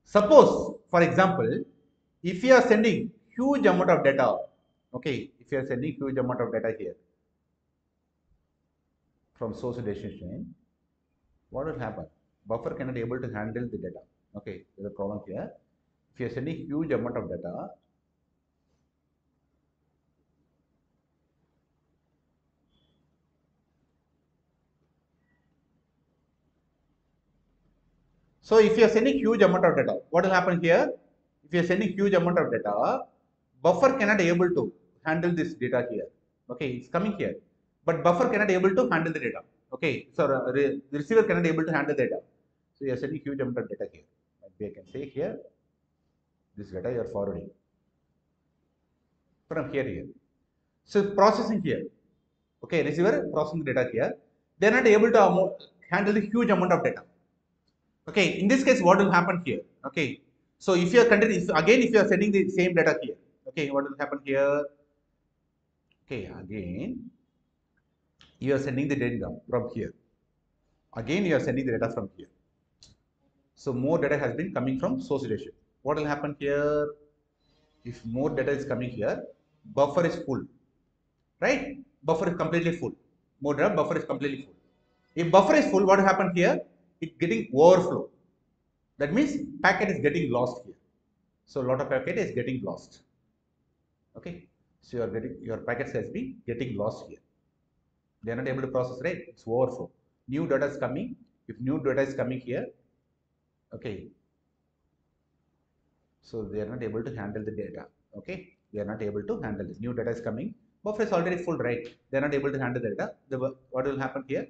Suppose, for example, if you are sending huge amount of data, okay, if you are sending huge amount of data here from source to destination, what will happen? Buffer cannot able to handle the data. Okay, there's a problem here. If you are sending huge amount of data, So if you are sending huge amount of data, what will happen here? If you are sending huge amount of data, buffer cannot able to handle this data here. Okay, it's coming here, but buffer cannot able to handle the data. Okay, so uh, re the receiver cannot able to handle the data. So you are sending huge amount of data here. Maybe I can say here, this data you are forwarding from here here. So processing here. Okay, receiver processing the data here. They are not able to handle the huge amount of data. Okay, in this case, what will happen here? Okay, so if you are continuing, again, if you are sending the same data here, okay, what will happen here? Okay, again, you are sending the data from here. Again, you are sending the data from here. So more data has been coming from source ratio. What will happen here? If more data is coming here, buffer is full, right? Buffer is completely full. More data, buffer is completely full. If buffer is full, what will happen here? It's getting overflow. That means packet is getting lost here. So a lot of packet is getting lost. Okay. So you are getting your packets has been getting lost here. They are not able to process, right? It's overflow. New data is coming. If new data is coming here, okay. So they are not able to handle the data. Okay. They are not able to handle this. New data is coming. Buffer is already full, right? They are not able to handle the data. The, what will happen here?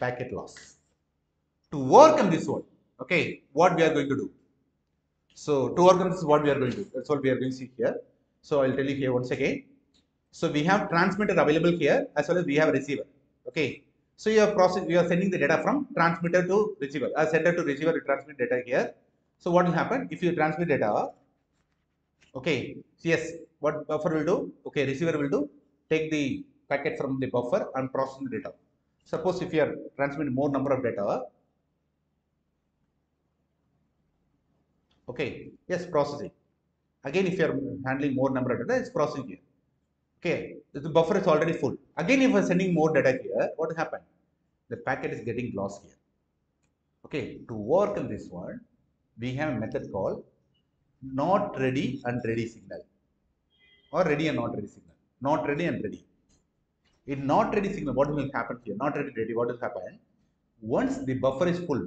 Packet loss. To overcome this one, okay, what we are going to do? So to overcome this is what we are going to do. That's what we are going to see here. So I'll tell you here once again. So we have transmitter available here as well as we have receiver. Okay. So you are you are sending the data from transmitter to receiver. As sender to receiver, you transmit data here. So what will happen if you transmit data? Okay. So yes, what buffer will do? Okay, receiver will do take the packet from the buffer and process the data. Suppose if you are transmitting more number of data, okay, yes, processing. Again, if you are handling more number of data, it's processing here. Okay, the buffer is already full. Again, if are sending more data here, what will happen? The packet is getting lost here. Okay, to work in this one, we have a method called not ready and ready signal or ready and not ready signal. Not ready and ready. In not ready signal, what will happen here? Not ready, ready, what will happen? Once the buffer is full,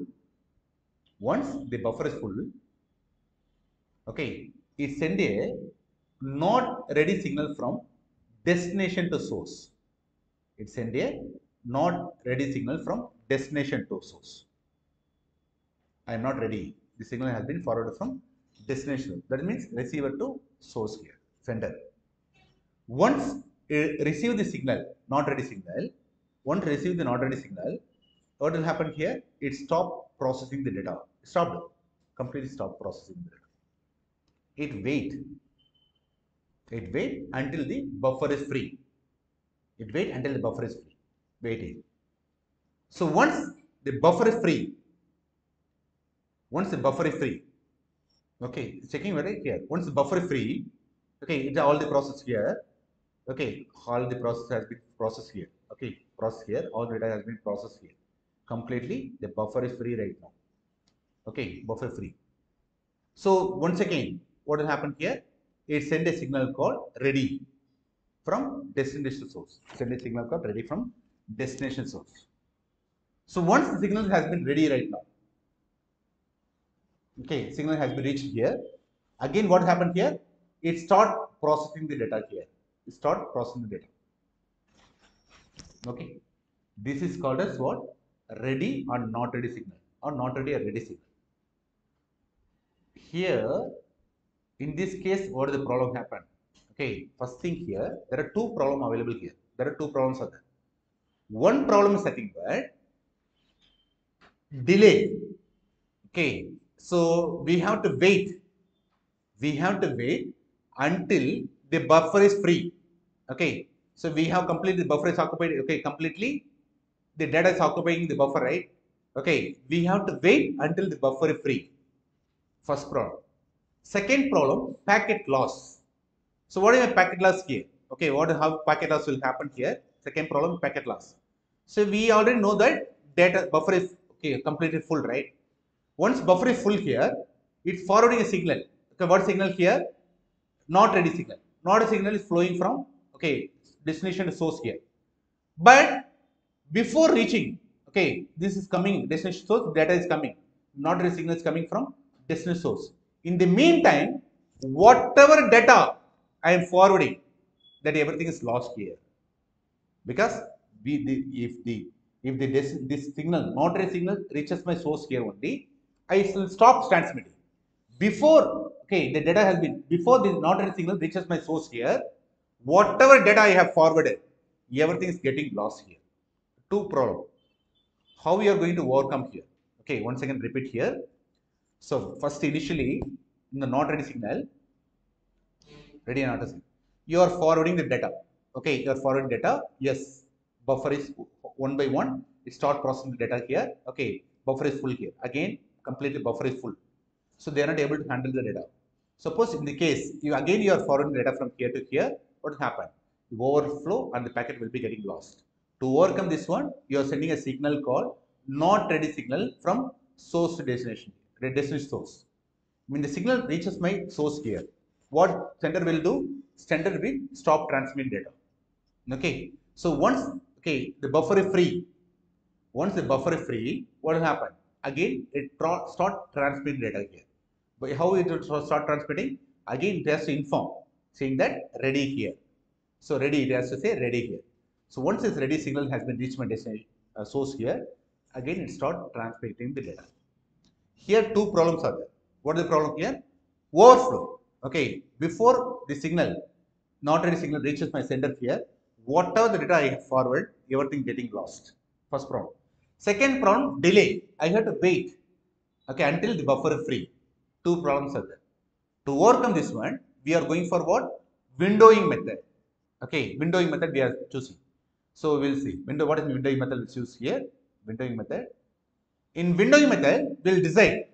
once the buffer is full, okay, it send a not ready signal from destination to source. It send a not ready signal from destination to source. I am not ready. The signal has been forwarded from destination. That means receiver to source here, sender. Once it receive the signal, not ready signal, once receive the not ready signal, what will happen here? It stop processing the data. Stopped. Completely stop processing the data. It wait. It wait until the buffer is free. It wait until the buffer is free. Waiting. So once the buffer is free, once the buffer is free, okay, checking right here. Once the buffer is free, okay, it's all the process here. Okay, all the process has been processed here. Okay, process here, all data has been processed here. Completely, the buffer is free right now. Okay, buffer free. So once again, what will happen here? It send a signal called ready from destination source. Send a signal called ready from destination source. So once the signal has been ready right now, okay, signal has been reached here. Again, what happened here? It start processing the data here. It start processing the data. Okay, this is called as what? Ready or not ready signal, or not ready or ready signal. Here, in this case, what is the problem happen? Okay, first thing here, there are two problem available here. There are two problems are there. One problem is nothing delay. Okay, so we have to wait. We have to wait until the buffer is free. Okay, so we have completely the buffer is occupied. Okay, completely the data is occupying the buffer, right? Okay, we have to wait until the buffer is free. First problem. Second problem, packet loss. So what is a packet loss here? Okay, what how packet loss will happen here? Second problem, packet loss. So we already know that data buffer is okay completely full, right? Once buffer is full here, it's forwarding a signal. Okay, what signal here? Not ready signal. Not a signal is flowing from okay destination to source here. But before reaching, okay, this is coming destination source, data is coming. Not ready signal is coming from destination source. In the meantime, whatever data I am forwarding, that everything is lost here. Because we, the, if the if the this, this signal, not ready signal reaches my source here only, I will stop transmitting. Before, okay, the data has been, before this not ready signal reaches my source here, whatever data I have forwarded, everything is getting lost here. Two problem. How we are going to overcome here? Okay, once again repeat here. So first initially in the not ready signal, ready and not signal, you are forwarding the data. Okay, you are forwarding data. Yes, buffer is one by one. It start processing the data here. Okay, buffer is full here. Again, completely buffer is full. So they are not able to handle the data. Suppose in the case you again you are forwarding data from here to here, what will happen? You overflow and the packet will be getting lost. To overcome this one, you are sending a signal called not ready signal from source to destination, destination source. When the signal reaches my source here, what sender will do? Sender will stop transmitting data. Okay. So once okay the buffer is free, once the buffer is free, what will happen? Again it start transmitting data here. But how it will start transmitting? Again it has to inform saying that ready here. So ready it has to say ready here. So once this ready signal has been reached my destination uh, source here, again it start transmitting the data. Here two problems are there. What is the problem here? Overflow. Okay, before the signal, not any signal reaches my sender here, whatever the data I have forward, everything getting lost. First problem. Second problem, delay. I have to wait. Okay, until the buffer is free. Two problems are there. To overcome this one, we are going for what? Windowing method. Okay, windowing method we are choosing. So we will see. Window, what is the windowing method choose here? Windowing method. In windowing method, we'll decide.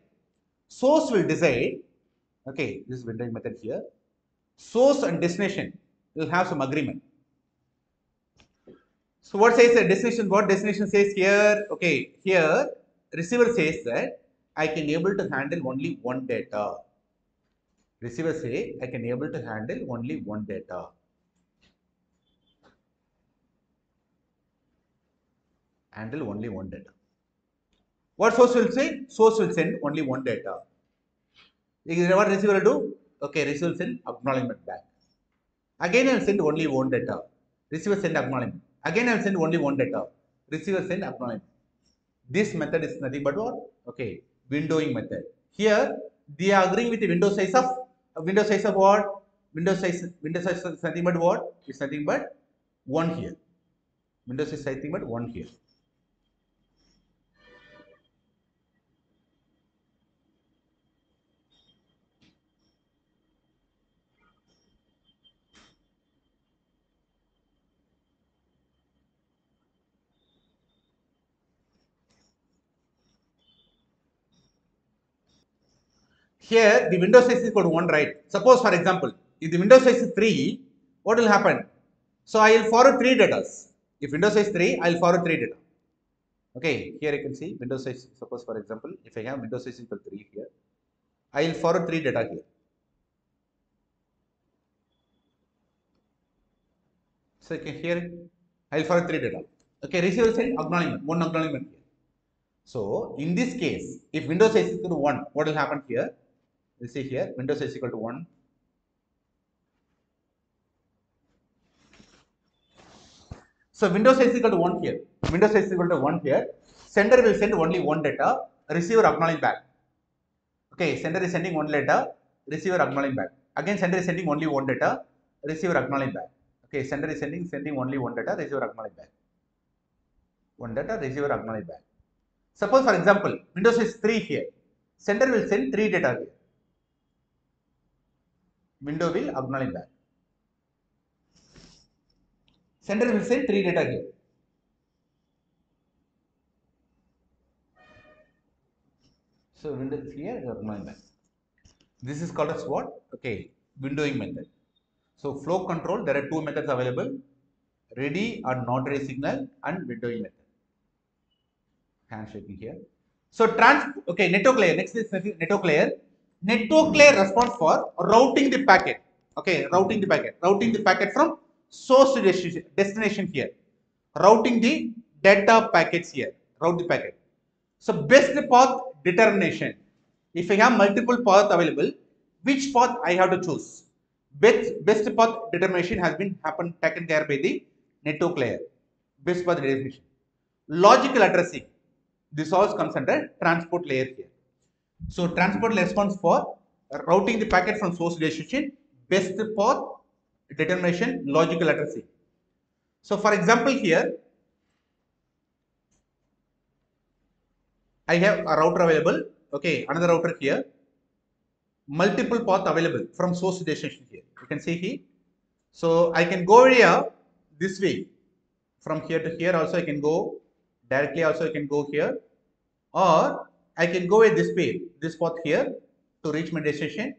Source will decide. Okay, this is windowing method here. Source and destination will have some agreement. So what says the destination? What destination says here? Okay, here receiver says that I can able to handle only one data. Receiver say I can able to handle only one data. Handle only one data. What source will say? Source will send only one data. What receiver will do? Okay, receiver will send acknowledgement back. Again, I will send only one data. Receiver send acknowledgement. Again, I will send only one data. Receiver send acknowledgement. This method is nothing but what? Okay, windowing method. Here, they are agreeing with the window size of window size of what? Window size window size is nothing but what? It's nothing but one here. Window size is nothing but one here. Here, the window size is equal to 1, right? Suppose, for example, if the window size is 3, what will happen? So, I will forward 3 data. If window size 3, I will forward 3 data. Okay, here you can see window size, suppose for example, if I have window size equal to 3 here, I will forward 3 data here. So, here I will forward 3 data. Okay, receiver send acknowledgement, one acknowledgement here. So, in this case, if window size is equal to 1, what will happen here? You see here, window size equal to 1. So, window size equal to 1 here. Window size equal to 1 here. Sender will send only one data, receiver acknowledge back. Okay, sender is sending one data, receiver acknowledge back. Again, sender is sending only one data, receiver acknowledge back. Okay, sender is sending sending only one data, receiver acknowledge back. One data, receiver acknowledge back. Suppose for example, Windows is 3 here. Sender will send 3 data here. Window will acknowledge that. Sender will send 3 data here. So Windows here acknowledge that. This is called as what? Okay, windowing method. So flow control, there are two methods available. Ready or not ready signal and windowing method handshaking here. So trans okay network layer next is network layer. Network layer responds for routing the packet. Okay, routing the packet, routing the packet from source to destination, destination here, routing the data packets here, route the packet. So best path determination. If I have multiple paths available, which path I have to choose? Best best path determination has been happened taken care by the network layer. Best path determination. Logical addressing this also comes under transport layer here. So transport response for routing the packet from source destination, best path determination, logical addressing. So for example here, I have a router available. Okay, another router here. Multiple path available from source destination here. You can see here. So I can go here this way. From here to here also I can go directly also I can go here or I can go with this way, this path here to reach my destination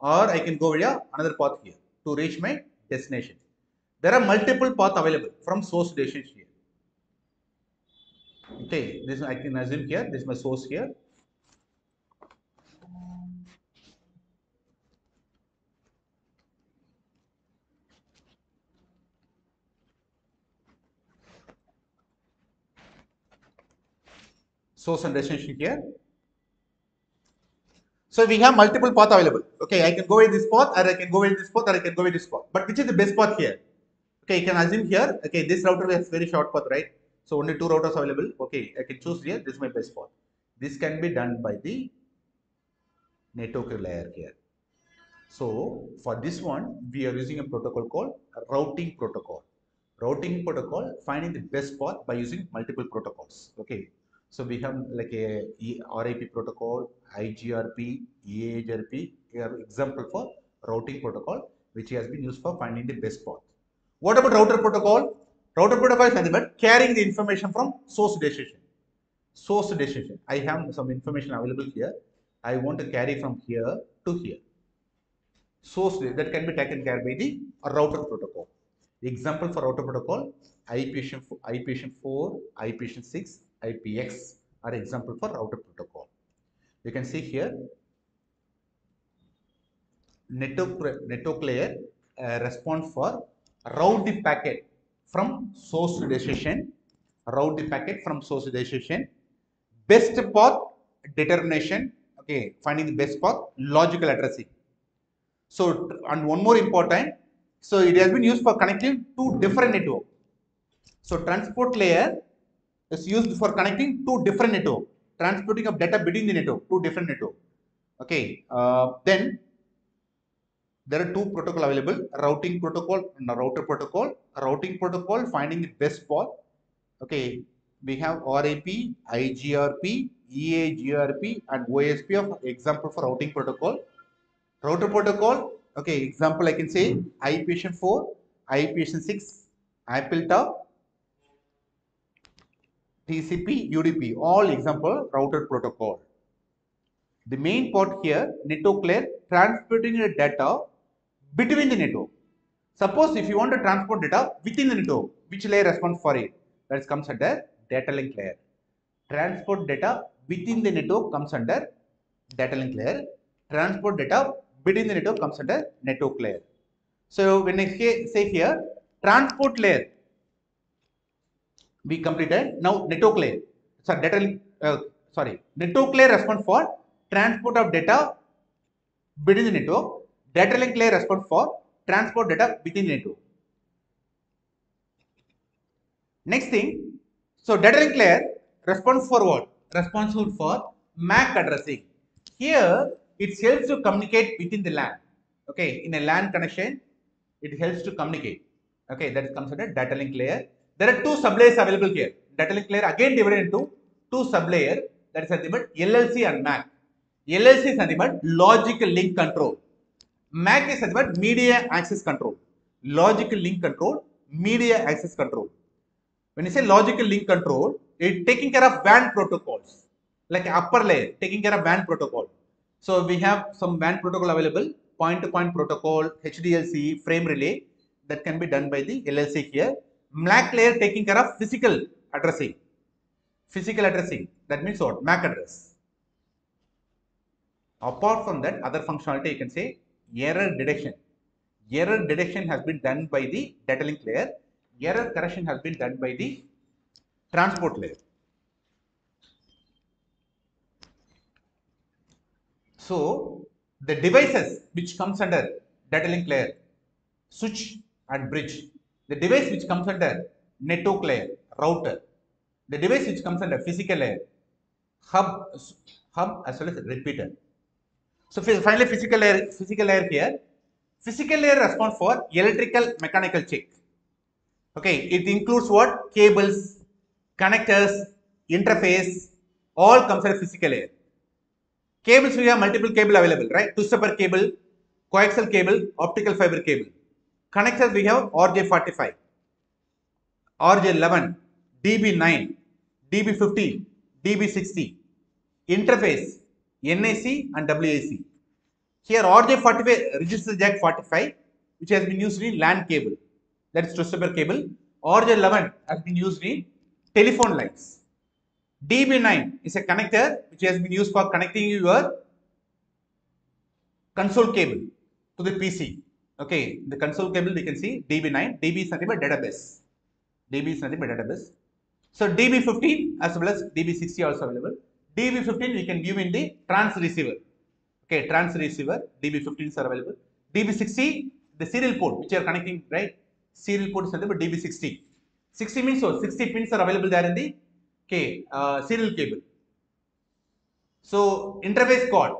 or I can go via another path here to reach my destination. There are multiple paths available from source destination here. Okay, this I can assume here, this is my source here. Source and destination here. So we have multiple path available. Okay, I can go with this path or I can go with this path or I can go with this path. But which is the best path here? Okay, you can assume here, okay, this router has very short path, right? So only two routers available. Okay, I can choose here, this is my best path. This can be done by the network layer here. So for this one, we are using a protocol called routing protocol. Routing protocol, finding the best path by using multiple protocols. Okay, so we have like a RIP protocol, IGRP, EIGRP, are example for routing protocol, which has been used for finding the best path. What about router protocol? Router protocol is nothing but carrying the information from source destination. Source destination. I have some information available here. I want to carry from here to here. Source that can be taken care by the router protocol. Example for router protocol, IPstation, IPstation 4, IPstation 6, IPX are example for router protocol. You can see here network, network layer uh, response for route the packet from source to destination, route the packet from source to destination, best path determination, okay, finding the best path, logical addressing. So, and one more important, So it has been used for connecting two different network. So transport layer is used for connecting two different network, transporting of data between the network, two different network. Okay, uh, then there are two protocol available, routing protocol and router protocol. Routing protocol finding the best path. Okay, we have RAP, IGRP, EIGRP and OSP of example for routing protocol. Router protocol, okay, example I can say IPstation 4, IPstation 6, AppleTalk, TCP, UDP, all example router protocol. The main part here, network layer, transporting the data between the network. Suppose if you want to transport data within the network, which layer responds for it? That comes under data link layer. Transport data within the network comes under data link layer. Transport data between the network comes under network layer. So when I say here, transport layer, we completed. Now network layer. So data uh, sorry, network layer responds for transport of data between the network. Data link layer responds for transport data within the network. Next thing, so data link layer responds for what? Responsible for MAC addressing. Here, it helps to communicate within the LAN. Okay, in a LAN connection, it helps to communicate. Okay, that comes under data link layer. There are two sublayers available here. Data link layer again divided into two sublayer. That is nothing but LLC and MAC. LLC is nothing but logical link control. MAC is nothing but media access control. Logical link control, media access control. When you say logical link control, it taking care of WAN protocols, like upper layer, taking care of WAN protocol. So we have some WAN protocol available, point-to-point protocol, HDLC, frame relay, that can be done by the LLC here. MAC layer taking care of physical addressing. Physical addressing, that means what? MAC address. Apart from that, other functionality you can say error detection. Error detection has been done by the data link layer error correction has been done by the transport layer. So, the devices which comes under data link layer, switch and bridge, the device which comes under network layer, router, the device which comes under physical layer, hub, hub as well as repeater. So, finally physical layer, physical layer here, physical layer responds for electrical mechanical check Okay, it includes what? Cables, connectors, interface, all comes as physical layer. Cables, we have multiple cable available, right? Twisted pair cable, coaxial cable, optical fiber cable. Connectors, we have RJ45, RJ11, DB9, DB15, DB60. Interface, NIC and WIC. Here RJ45 register jack 45, which has been used in LAN cable that is twisted pair cable. RJ11 has been used in telephone lines. DB9 is a connector which has been used for connecting your console cable to the PC. Okay, the console cable we can see DB9. DB is nothing but database. DB is nothing but database. So DB15 as well as DB60 also available. DB15 we can view in the trans receiver. Okay, trans receiver DB15s are available. DB60 the serial port which are connecting right serial port is nothing but DB60. 60 means so 60 pins are available there in the okay, uh, serial cable. So interface card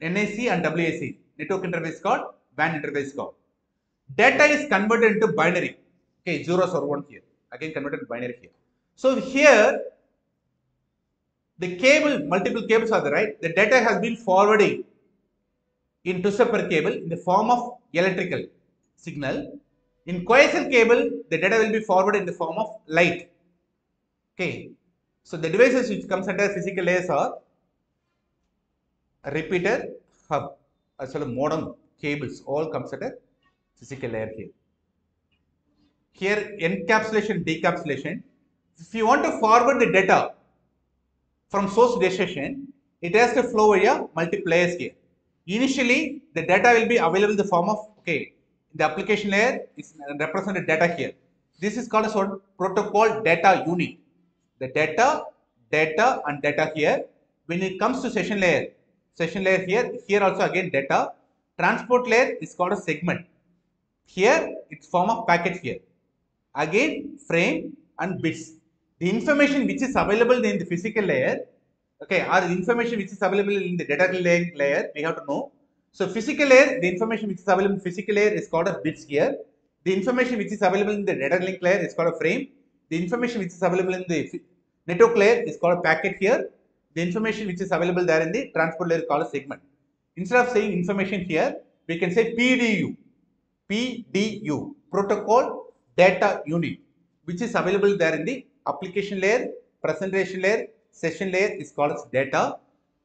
NIC and WIC network interface card, WAN interface card. Data is converted into binary. Okay, zeros or one here. Again converted to binary here. So here the cable, multiple cables are there, right? The data has been forwarding in two separate cable in the form of electrical signal in coaxial cable, the data will be forwarded in the form of light. Okay. So the devices which comes under physical layers are repeater, hub, as well as modem cables, all comes under physical layer here. Here encapsulation, decapsulation. If you want to forward the data from source destination, it has to flow via multiple layers here. Initially, the data will be available in the form of okay the application layer is represented data here. This is called a protocol data unit. The data, data and data here. When it comes to session layer, session layer here, here also again data. Transport layer is called a segment. Here, it's form of packet here. Again, frame and bits. The information which is available in the physical layer, okay, or the information which is available in the data layer, layer, we have to know. So, physical layer, the information which is available in physical layer is called as bits here. The information which is available in the data link layer is called a frame. The information which is available in the network layer is called a packet here. The information which is available there in the transport layer is called a segment. Instead of saying information here, we can say PDU. PDU, Protocol Data Unit, which is available there in the application layer, presentation layer, session layer is called as data.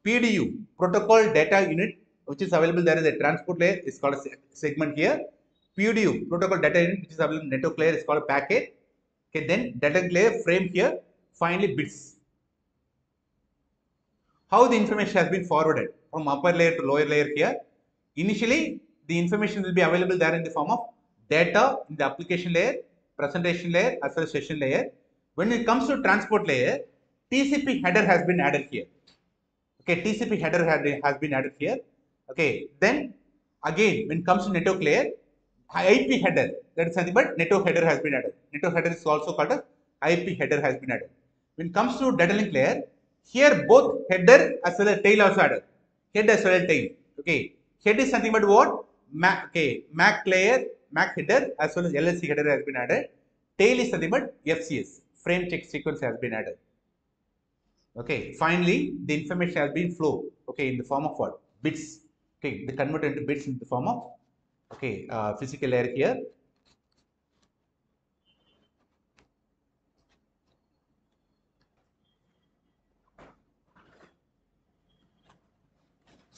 PDU, Protocol Data Unit, which is available there in the transport layer is called a segment here. PDU, Protocol Data Unit, which is available in network layer is called a packet. Okay, then data layer frame here, finally bits. How the information has been forwarded from upper layer to lower layer here. Initially, the information will be available there in the form of data in the application layer, presentation layer as well as session layer. When it comes to transport layer, TCP header has been added here. Okay, TCP header has been added here. Okay, then again, when it comes to network layer, IP header, that is nothing but network header has been added. Network header is also called as IP header has been added. When it comes to data link layer, here both header as well as tail also added. Head as well as tail. Okay, head is something but what? MAC, okay, MAC layer, MAC header as well as LLC header has been added. Tail is nothing but FCS, frame check sequence has been added. Okay, finally, the information has been flow, okay, in the form of what? Bits. Okay, they converted into bits in the form of, okay, uh, physical layer here.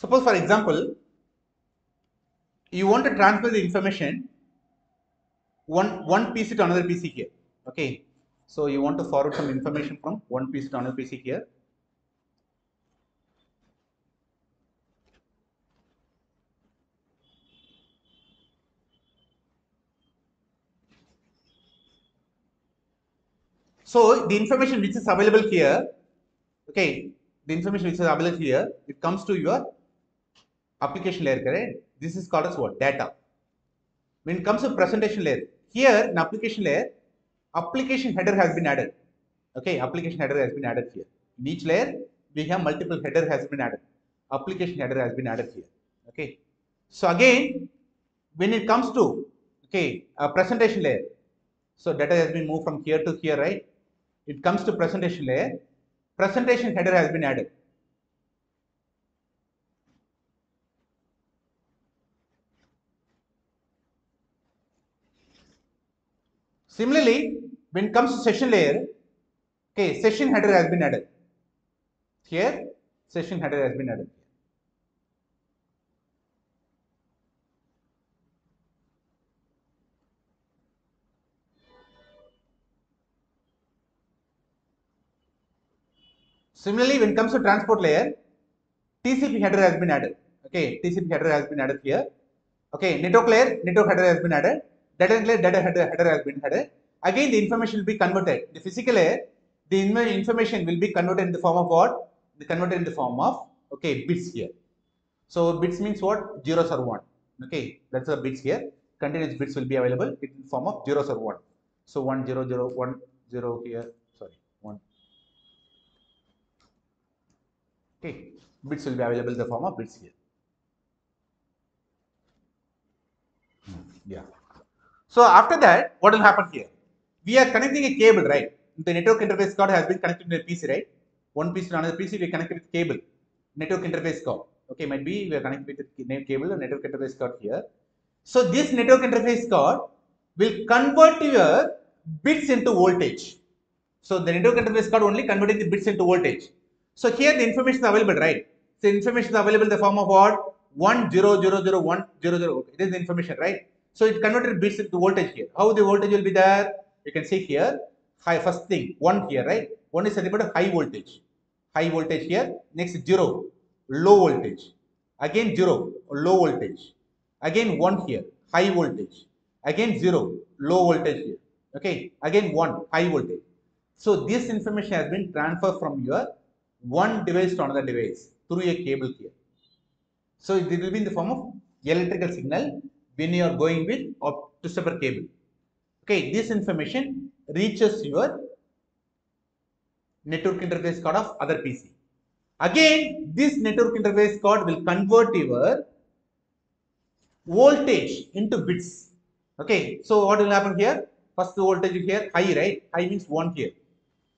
Suppose for example, you want to transfer the information one one PC to another PC here. Okay, so you want to forward some information from one PC to another PC here. So the information which is available here, okay, the information which is available here, it comes to your application layer, correct? This is called as what? Data. When it comes to presentation layer, here in application layer, application header has been added. Okay, application header has been added here. In each layer, we have multiple header has been added. Application header has been added here. Okay. So again, when it comes to okay a presentation layer, so data has been moved from here to here, right? It comes to presentation layer. Presentation header has been added. Similarly, when it comes to session layer, okay, session header has been added. Here, session header has been added. Similarly, when it comes to transport layer, TCP header has been added. Okay, TCP header has been added here. Okay, network layer, network header has been added. Data layer, data header, header has been added. Again, the information will be converted. The physical layer, the information will be converted in the form of what? The converted in the form of okay bits here. So bits means what? Zeros or one. Okay, that's the bits here. Continuous bits will be available in form of zeros or one. So one zero zero one zero here. Sorry, one. Okay, bits will be available in the form of bits here. Hmm, yeah. So after that, what will happen here? We are connecting a cable, right? The network interface card has been connected to a PC, right? One PC to another PC, we connect with cable. Network interface card. Okay, might be we are connected with the cable, the network interface card here. So this network interface card will convert your bits into voltage. So the network interface card only converting the bits into voltage. So here the information is available, right? So information is available in the form of what? 1 0 0 0 1 0 0. The information, right? So it converted bits into voltage here. How the voltage will be there? You can see here, high first thing, 1 here, right? 1 is but high voltage. High voltage here. Next 0, low voltage. Again 0, low voltage. Again 1 here, high voltage. Again 0, low voltage here. Okay. Again 1, high voltage. So this information has been transferred from your one device to another device through a cable here. So it will be in the form of electrical signal when you are going with twisted pair cable. Okay, this information reaches your network interface card of other PC. Again, this network interface card will convert your voltage into bits. Okay, so what will happen here? First the voltage here high, right? High means 1 here.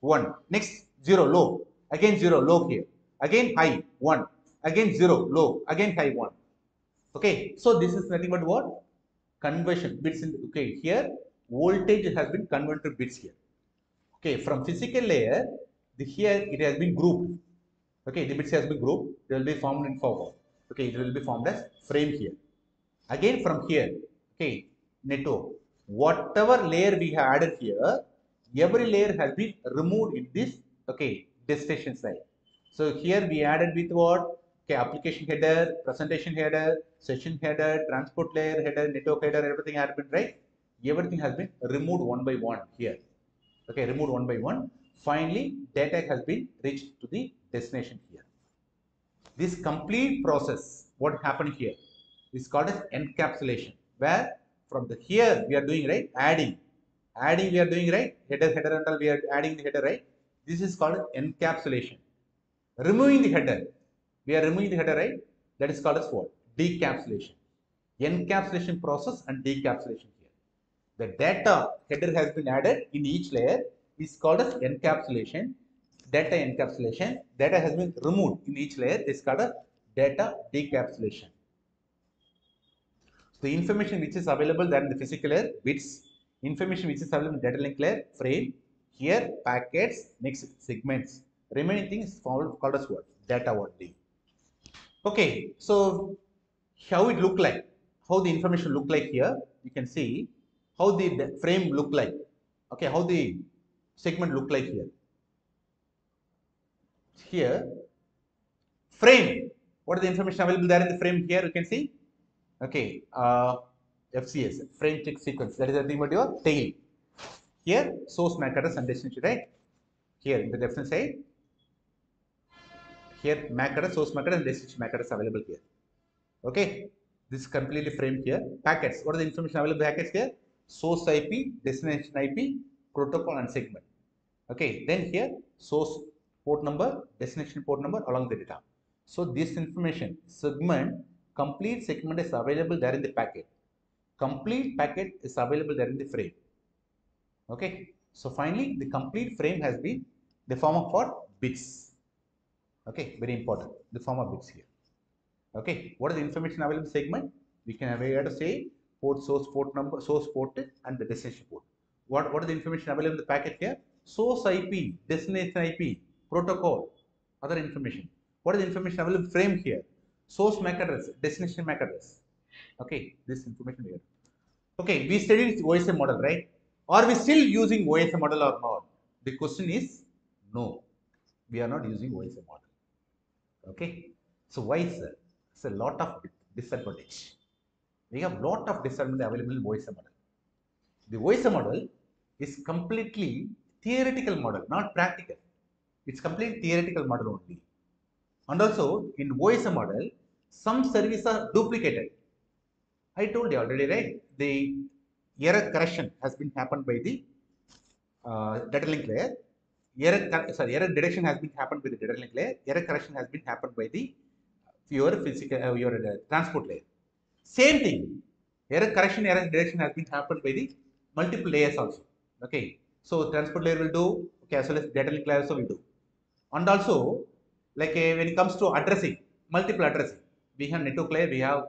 1. Next 0 low. Again 0 low here. Again high 1. Again 0 low. Again high 1. Okay, so this is nothing but what? Conversion bits in okay here voltage has been converted to bits here. Okay, from physical layer, the here it has been grouped. Okay, the bits has been grouped. They will be formed in forward. Okay, it will be formed as frame here. Again from here, okay, network. Whatever layer we have added here, every layer has been removed in this okay destination side. So here we added with what? Okay, application header, presentation header, session header, transport layer header, network header, everything had been right. Everything has been removed one by one here. Okay, removed one by one. Finally, data has been reached to the destination here. This complete process, what happened here, is called as encapsulation. Where from the here we are doing right adding, adding we are doing right header header until we are adding the header right. This is called encapsulation. Removing the header, we are removing the header right. That is called as what decapsulation. Encapsulation process and decapsulation here. The data header has been added in each layer is called as encapsulation. Data encapsulation. Data has been removed in each layer is called as data decapsulation. The information which is available there in the physical layer, bits, information which is available in data link layer, frame, here packets, next segments. Remaining things called, called as what? Data only. Okay, so how it look like, how the information look like here, you can see how the frame look like. Okay, how the segment look like here. Here, frame. What is the information available there in the frame here? You can see okay uh, fcs frame check sequence that is nothing but your tail here source mac address and destination right here in the destination side here mac address source mac address and destination mac address available here okay this is completely framed here packets what are the information available packets here source ip destination ip protocol and segment okay then here source port number destination port number along the data so this information segment complete segment is available there in the packet. Complete packet is available there in the frame. Okay. So finally, the complete frame has been the form of what? Bits. Okay. Very important. The form of bits here. Okay. What is the information available segment? We can have here to say port source port number, source port and the destination port. What, what is the information available in the packet here? Source IP, destination IP, protocol, other information. What is the information available frame here? source MAC address, destination MAC address. Okay, this information here. Okay, we studied OSI model, right? Are we still using OSI model or not? The question is no, we are not using OSI model. Okay, so why is that? It's a lot of disadvantage. We have lot of disadvantage available in model. The OSI model is completely theoretical model, not practical. It's completely theoretical model only. And also in OSI model, some services are duplicated. I told you already, right? The error correction has been happened by the uh, data link layer. Error, sorry, error detection has been happened with the data link layer. Error correction has been happened by the your physical, uh, your uh, transport layer. Same thing. Error correction, error detection has been happened by the multiple layers also. Okay. So transport layer will do. Okay, as well as data link layer also will do. And also, like uh, when it comes to addressing, multiple addressing we have network layer, we have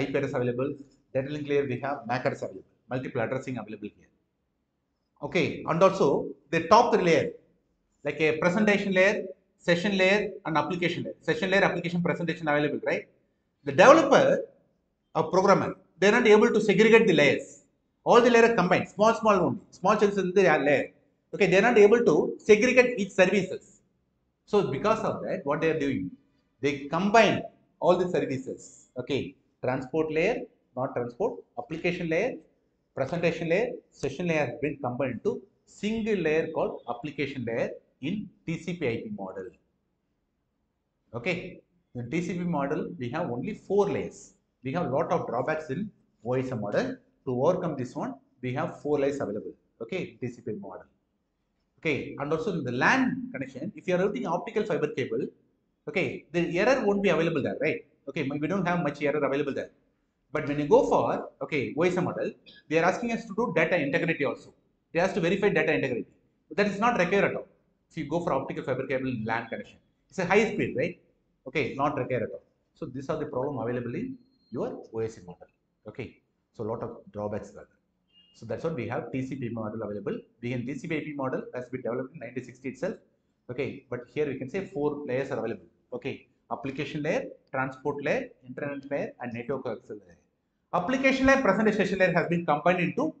IP address available, data link layer, we have MAC address available, multiple addressing available here. Okay, and also the top layer, like a presentation layer, session layer, and application layer. Session layer, application, presentation available, right? The developer or programmer, they're not able to segregate the layers. All the layers combined, small, small only, small chunks in the layer. Okay, they're not able to segregate each services. So because of that, what they are doing, they combine all the services. Okay, transport layer, not transport, application layer, presentation layer, session layer has been combined into single layer called application layer in TCP IP model. Okay, in TCP model, we have only four layers. We have a lot of drawbacks in OSI model. to overcome this one, we have four layers available. Okay, TCP model. Okay, and also in the LAN connection, if you are routing optical fiber cable, okay, the error won't be available there, right? Okay, we don't have much error available there. But when you go for, okay, OSI model, they are asking us to do data integrity also. They ask to verify data integrity. That is not required at all. If you go for optical fiber cable LAN connection, it's a high speed, right? Okay, not required at all. So these are the problem available in your OSI model. Okay, so a lot of drawbacks there. So that's what we have TCP model available. We Being TCP IP model has been developed in 1960 itself. Okay, but here we can say four layers are available. Okay, application layer, transport layer, internet layer, and network access layer. Application layer, presentation layer has been combined into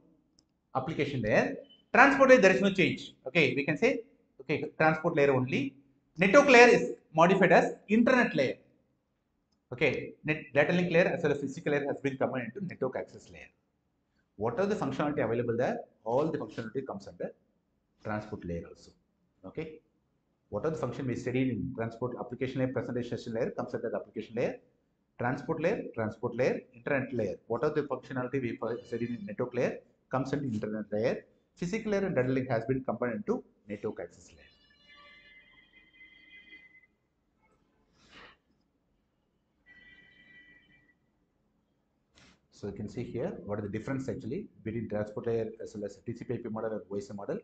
application layer. Transport layer, there is no change. Okay, we can say okay, transport layer only. Network layer is modified as internet layer. Okay, net data link layer as well as physical layer has been combined into network access layer. What are the functionality available there? All the functionality comes under transport layer also. Okay. What are the function we studied in transport application layer, presentation layer comes under the application layer, transport layer, transport layer, internet layer. What are the functionality we studied in network layer comes under internet layer. Physical layer and data link has been combined into network access layer. So you can see here what are the difference actually between transport layer as well as TCP IP model and OSI model.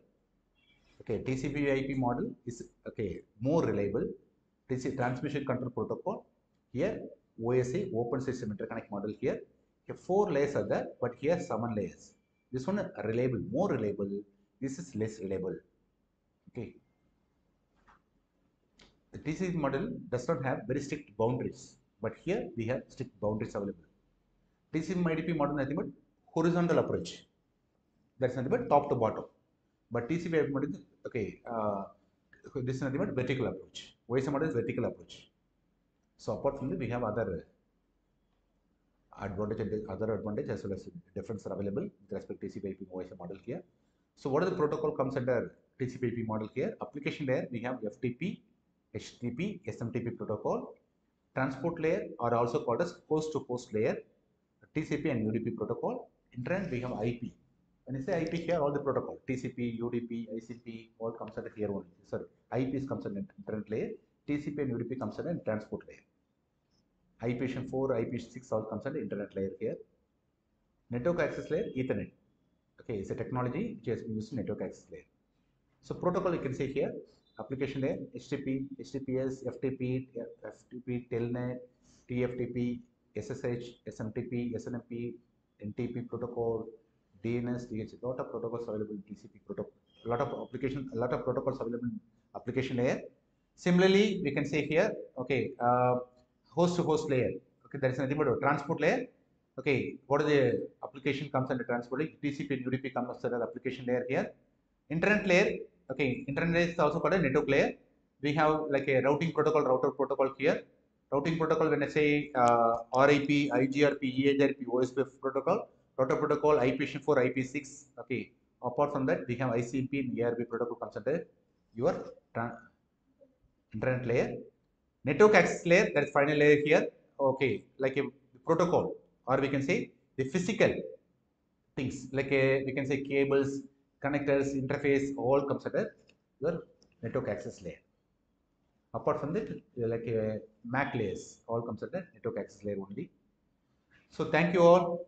Okay, TCP IP model is okay more reliable. TCP transmission control protocol here OSI open system interconnect model here. Here four layers are there, but here seven layers. This one reliable, more reliable. This is less reliable. Okay. The TCP model does not have very strict boundaries, but here we have strict boundaries available. TCP IDP model nothing but horizontal approach. That's nothing but top to bottom. But TCP model is okay. Uh, this is nothing but vertical approach. OSI model is vertical approach. So apart from that, we have other advantage and other advantage as well as difference are available with respect to TCP IP OSI model here. So what are the protocol comes under TCP IP model here? Application layer we have FTP, HTTP, SMTP protocol. Transport layer are also called as host to host layer. TCP and UDP protocol. Internet we have IP. When I say IP here, all the protocol TCP, UDP, ICP all comes under here only. Sorry, IP is comes under internet layer. TCP and UDP comes under transport layer. IPv4, IPv6 all comes under internet layer here. Network access layer, Ethernet. Okay, it's a technology which has been used in network access layer. So protocol you can say here, application layer, HTTP, HTTPS, FTP, FTP, Telnet, TFTP, SSH, SMTP, SNMP, NTP protocol, DNS, DHCP, lot of protocols available in TCP protocol. A lot of application, a lot of protocols available in application layer. Similarly, we can say here, okay, uh, host to host layer. Okay, there is nothing but transport layer. Okay, what is the application comes under transport layer? TCP and UDP comes under the application layer here. Internet layer, okay, internet is also called a network layer. We have like a routing protocol, router protocol here. Routing protocol, when I say uh, RIP, IGRP, EIGRP, OSPF protocol, router protocol, IPv4, IP6. Okay, apart from that, we have ICMP and ARP protocol comes under your internet layer. Network access layer, that is final layer here. Okay, like a protocol, or we can say the physical things, like a, we can say cables, connectors, interface, all comes under your network access layer. Apart from that, like a MAC layers, all comes under network access layer only. So thank you all.